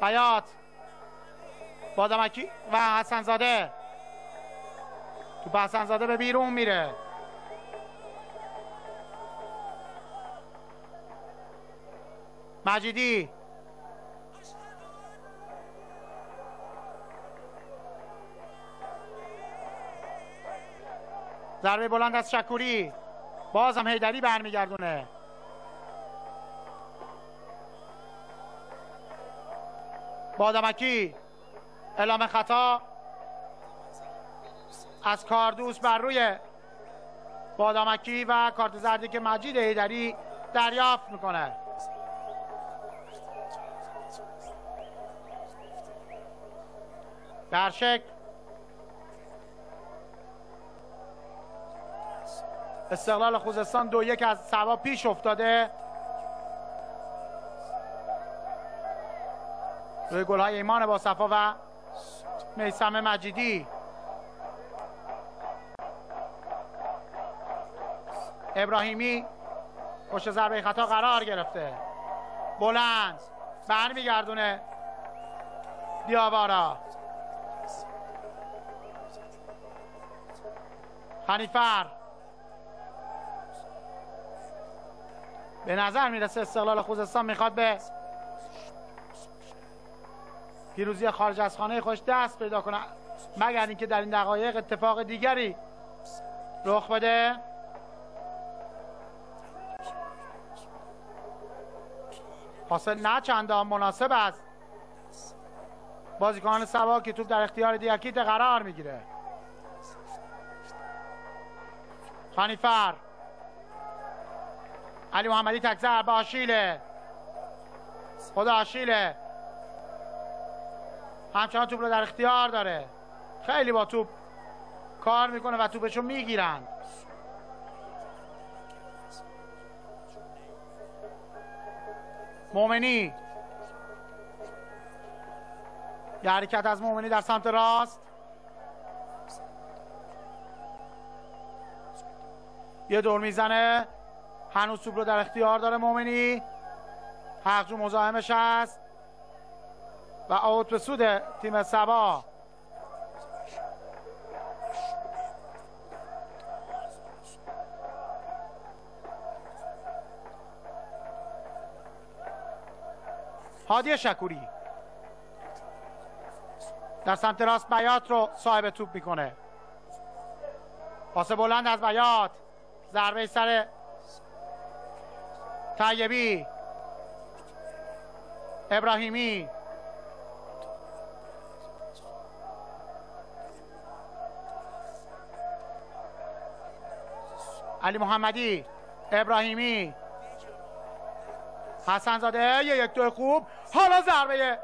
بیات بادمکی و حسن زاده توپ حسن زاده به بیرون میره. مجیدی. ضربه بلند از شکوری. بازم هیدری برمیگردونه. بادمکی اعلام خطا. از کاردوس بر روی. بادامکی و کارت زردی که مجید هیدری دریافت می‌کنه. در شکل استقلال خوزستان دو یک از سوا پیش افتاده. روی گل های ایمان با صفا و میسم مجیدی. ابراهیمی پشت ضربه خطا قرار گرفته. بلند برمیگردونه. دیاوارا. حنیفر. به نظر می‌رسه استقلال خوزستان می‌خواد به پیروزی خارج از خانه خوش دست پیدا کنه. مگر اینکه در این دقایق اتفاق دیگری رخ بده؟ حاصل نه چندان مناسب است. بازیکنان سوا که توپ در اختیار دیاکیت قرار می‌گیره. خانیفر. علی محمدی تکزر به آشیله خدا آشیله همچنان توپ رو در اختیار داره. خیلی با توپ کار می‌کنه و توپشو می‌گیرن. مومنی. یه حرکت از مومنی در سمت راست. یه دور می‌زنه. هنوز توپ رو در اختیار داره مومنی حقجو مزاحمش هست. و آوت به سود تیم سبا. هادی شکوری در سمت راست بیات رو صاحب توپ می‌کنه. پاس بلند از بیات. ضربه سر طیبی ابراهیمی. علی محمدی ابراهیمی. حسن زاده یک دو خوب. حالا ضربه.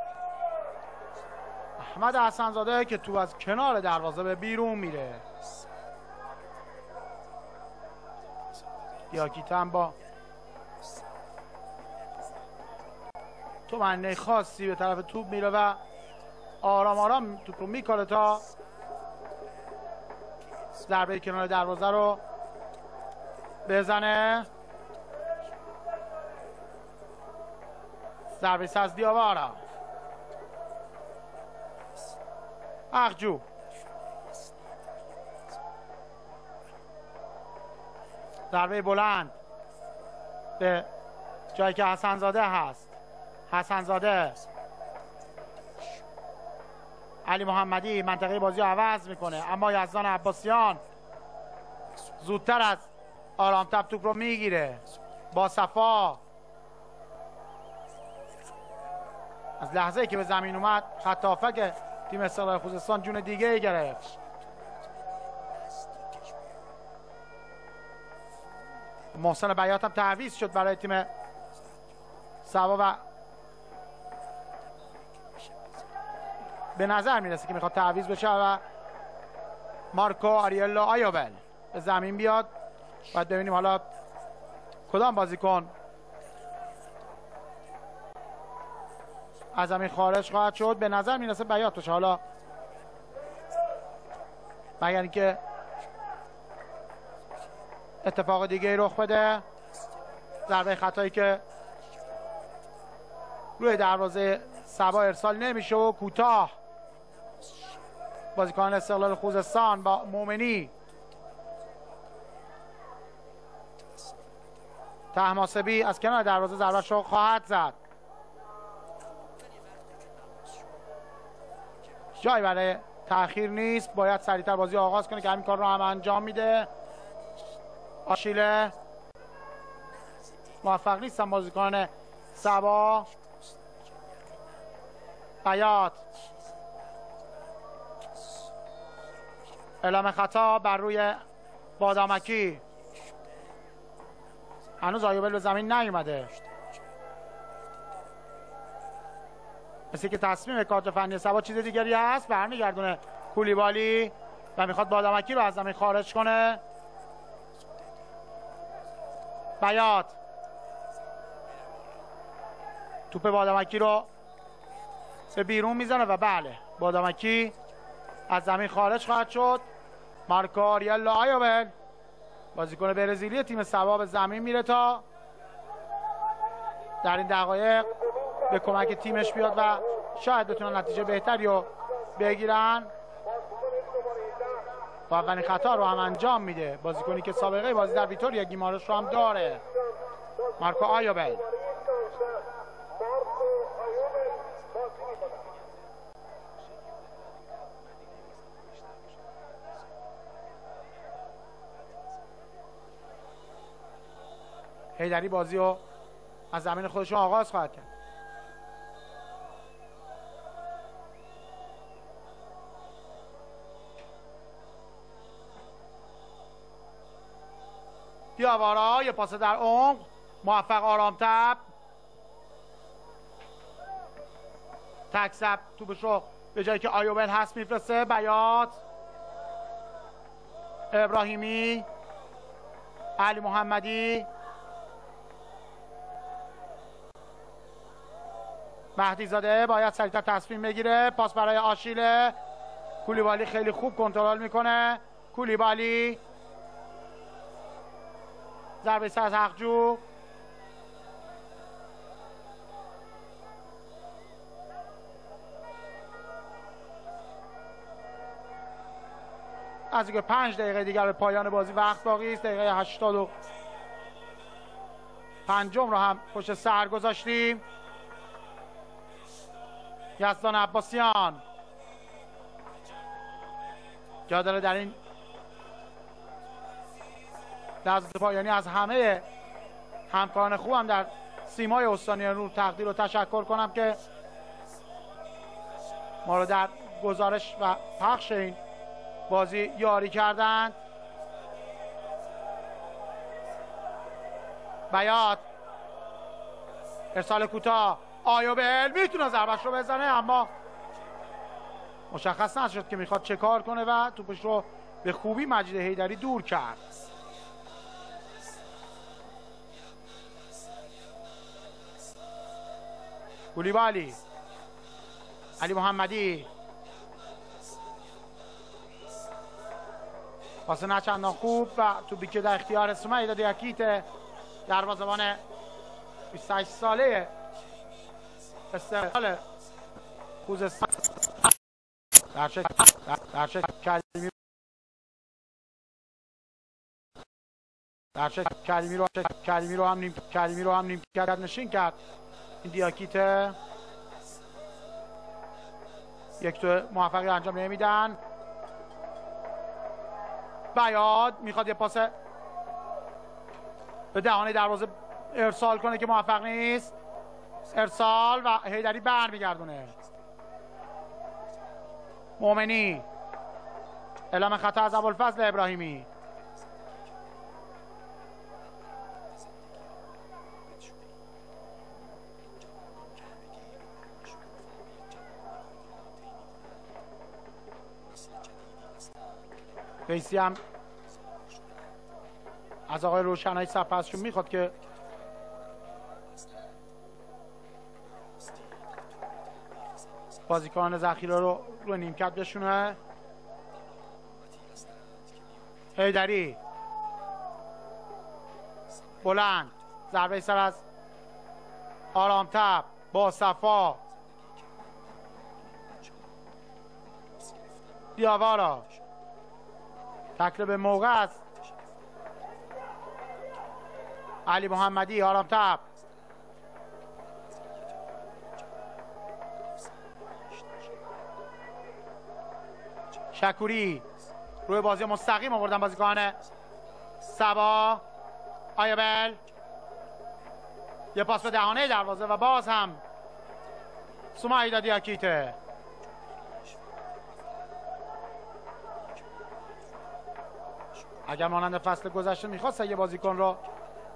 احمد حسن زاده که تو از کنار دروازه به بیرون میره. دیاکیتن با تو منه خاصی به طرف توپ میره و آرام آرام توپ رو میکاره تا ضربه کنار دروازه رو بزنه. ضربه از دیاوارا اخجو. ضربه بلند. به جایی که حسن زاده هست. حسن زاده علی محمدی منطقه بازی عوض می‌کنه. اما یزدان عباسیان زودتر از آرام تب توپ رو می‌گیره. با صفا. از لحظه که به زمین اومد خط تیم استقلال خوزستان جون دیگه ای گرفت. محسن بیات هم تعویض شد برای تیم سبا و به نظر می‌رسه که می‌خواد تعویض بشه و مارکو آریلا آیوبل به زمین بیاد. باید ببینیم حالا کدام بازیکن از زمین خارج خواهد شد. به نظر می‌رسه بیات باشه حالا مگر اینکه اتفاق دیگه رخ بده. ضربه خطایی که روی دروازه سبا ارسال نمیشه و کوتاه بازیکن استقلال خوزستان با مومنی. تحماسبی از کنار دروازه ضربه رو خواهد زد. جای برای تاخیر نیست. باید سریعتر بازی آغاز کنه که همین کار رو هم انجام میده. آشیله. موفق نیستن بازیکن سبا. بیات اعلام خطا بر روی بادامکی. هنوز آیوبل به زمین نیومده. مثل که تصمیم کارت فنی سبا چیز دیگری هست برمیگردونه کولیبالی و می‌خواد بادامکی رو از زمین خارج کنه. بیات توپ بادامکی رو به بیرون می‌زنه و بله بادامکی از زمین خارج خواهد شد. مارکو آریلا آیوبل بازیکن برزیلی تیم سبا به زمین میره تا در این دقایق به کمک تیمش بیاد و شاید بتونن نتیجه بهتری رو بگیرن. و اولین خطا رو هم انجام میده. بازیکنی که سابقه بازی در ویتوریا گیمارش رو هم داره. مارکو آیوبل. هیدری بازی رو از زمین خودشون آغاز خواهد کرد. دیاوارا یه پاس در عمق موفق آرام تب تکسب توپش رو به جایی که آیوبل هست میفرسته بیات. ابراهیمی علی محمدی. مهدی زاده باید سریعتر تصمیم بگیره. پاس برای آشیله. کولیبالی خیلی خوب کنترل می‌کنه. کولیبالی. ضربه از حقجو. از اینکه پنج دقیقه دیگر به پایان بازی وقت باقی است. دقیقه هشتاد و پنجم رو هم پشت سر گذاشتیم. یزدان عباسیان جا داره در این لحظه پایانی از همه همکاران خوبم در سیمای استانی نور تقدیر و تشکر کنم که ما رو در گزارش و پخش این بازی یاری کردند. بیات ارسال کوتاه. آیوبل می‌تونه ضربش رو بزنه؟ اما مشخص نشد که می‌خواد چه کار کنه و توپش رو به خوبی مجید هیدری دور کرد. کولیبالی علی محمدی. پاس نچندان خوب و توپی که در اختیار سمیداد یکیت دروازه‌بان 28 ساله استقلال خوزستان. در شکل در کلمی در کلمی رو کلمی رو هم نیم کلمی رو هم نیم کرد نشین کرد. این دیاکیت یک تو موفقی انجام نمیدن. بیاد می‌خواد یه پاس به دهانه دروازه ارسال کنه که موفق نیست. ارسال و هیدری بر میگردونه مومنی. اعلام خطا از ابوالفضل ابراهیمی. ویسی هم از آقای روشنهای سپسشون می‌خواد که بازیکن ذخیره رو رو نیمکت بشونه. هیدری بلند. ضربه سر از آرامتب با صفا. دیاوارا. تکل به موقع است. علی محمدی آرامتب شکوری. روی بازی مستقیم آوردن بازیکن سبا. آیبل یه پاس به دهانه دروازه و باز هم سومایدا دیاکیته اگر مانند فصل گذشته می‌خواست یه بازیکن رو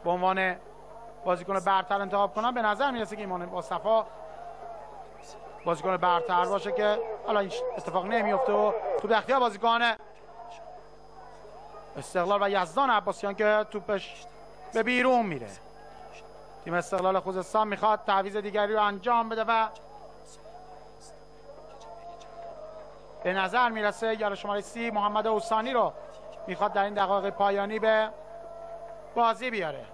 به عنوان بازیکن برتر انتخاب کنم به نظر می‌رسه که ایمان با صفا بازیکن برتر باشه که حالا اتفاق نمیفته و تو اختیار بازیکن استقلال و یزدان عباسیان که توپش به بیرون میره. تیم استقلال خوزستان می‌خواد تعویض دیگری رو انجام بده و به نظر می‌رسه یار شماره سی محمد اوسانی رو می‌خواد در این دقایق پایانی به بازی بیاره.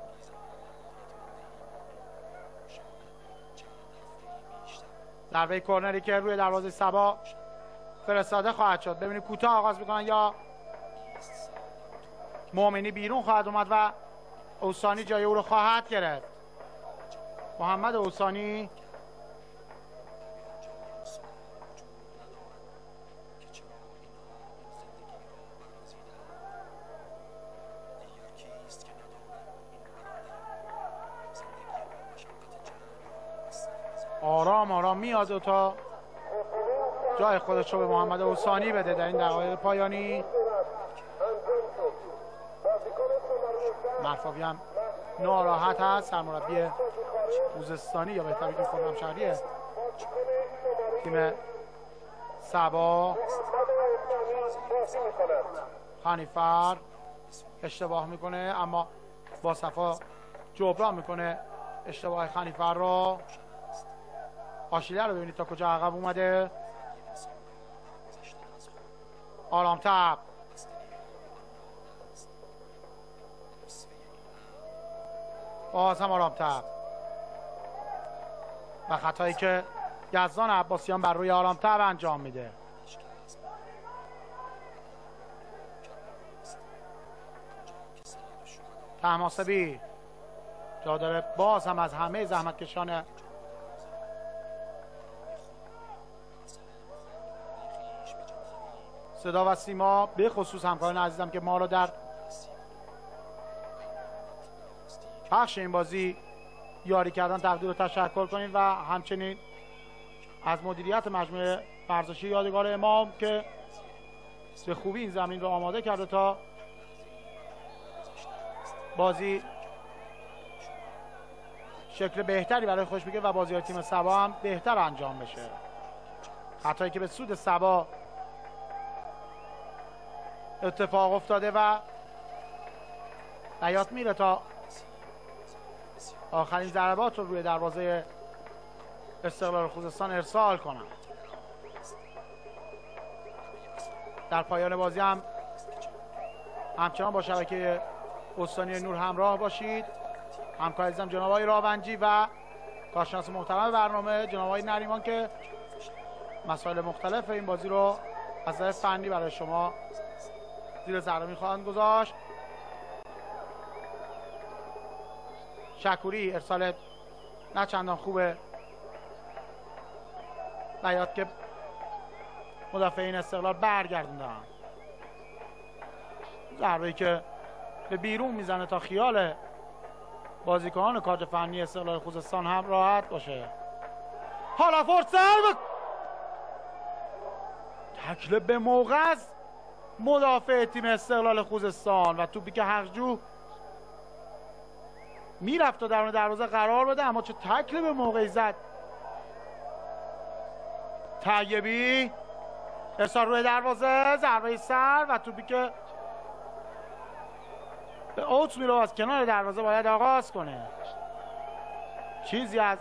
ضربه کرنری که روی دروازه سبا فرستاده خواهد شد. ببینید کوتاه آغاز می‌کنن یا مؤمنی بیرون خواهد اومد و اوسانی جای او رو خواهد گرفت. محمد اوسانی آرام آرام. میاد تا جای خودش رو به محمد اوسانی بده در این دقایق پایانی. مرفاوی هم ناراحت هست. سرمربی خوزستانی یا بهتر بگیم خودم شهریه تیم سبا. خانیفر اشتباه می‌کنه اما با صفا جبران می‌کنه اشتباه خانیفر رو آشیله رو ببینید تا کجا عقب اومده. آرام تب باز هم آرام تب و خطایی که یزدان عباسیان بر روی آرام تب انجام میده. تماسبی. جا داره باز هم از همه زحمتکشان صدا و سیما به خصوص همکاران عزیزم که ما رو در پخش این بازی یاری کردن تقدیر و تشکر کنیم و همچنین از مدیریت مجموعه ورزشی یادگار امام که به خوبی این زمین رو آماده کرده تا بازی شکل بهتری برای خوش بگه و بازی های تیم سبا هم بهتر انجام بشه. خطایی که به سود سبا اتفاق افتاده و بیات میره تا آخرین ضربات رو روی دروازه استقلال خوزستان ارسال کنم در پایان بازی هم همچنان با شبکه استانی نور همراه باشید. همکار عزیزم جناب آقای راونجی و کارشناس محترم برنامه جناب آقای نریمان که مسائل مختلف این بازی رو از فنی برای شما زیر ذره می‌خواهند گذاشت. شکوری ارسال نه چندان خوبه. بیاد که مدافعین استقلال برگردوندن. ضربه که به بیرون می‌زنه تا خیال بازیکنان کادر فنی استقلال خوزستان هم راحت باشه. حالا فرصت تکل به موقع است. مدافع تیم استقلال خوزستان و توپی که حقجو می‌رفت و درون دروازه قرار بده اما چه تکل به موقعی زد. طیبی ارسال روی دروازه ضربه سر و توپی که به اوت میره از کنار دروازه باید آغاز کنه. چیزی از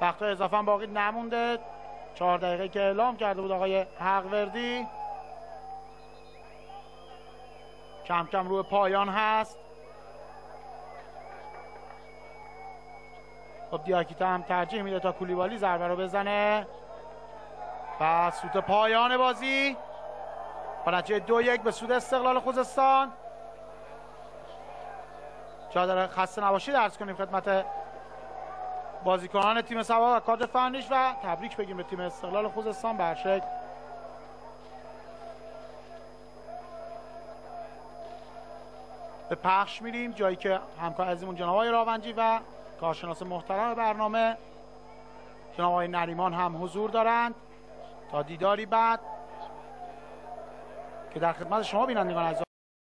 وقت اضافه باقی نمونده. چهار دقیقه که اعلام کرده بود آقای حقوردی. کم کم روی پایان هست. خب دیاکیتا هم ترجیح میده تا کولیبالی ضربه رو بزنه. و سوت پایان بازی. با نتیجه دو یک به سود استقلال خوزستان. جا داره خسته نباشی درس کنیم خدمت بازیکنان تیم سوا و کادر فنیش و تبریک بگیم به تیم استقلال خوزستان شکل. به پخش میریم جایی که همکار عزیزمون جناب آقای راونجی و کارشناس محترم برنامه. جناب آقای نریمان هم حضور دارند. تا دیداری بعد که در خدمت شما بینندگان عزیز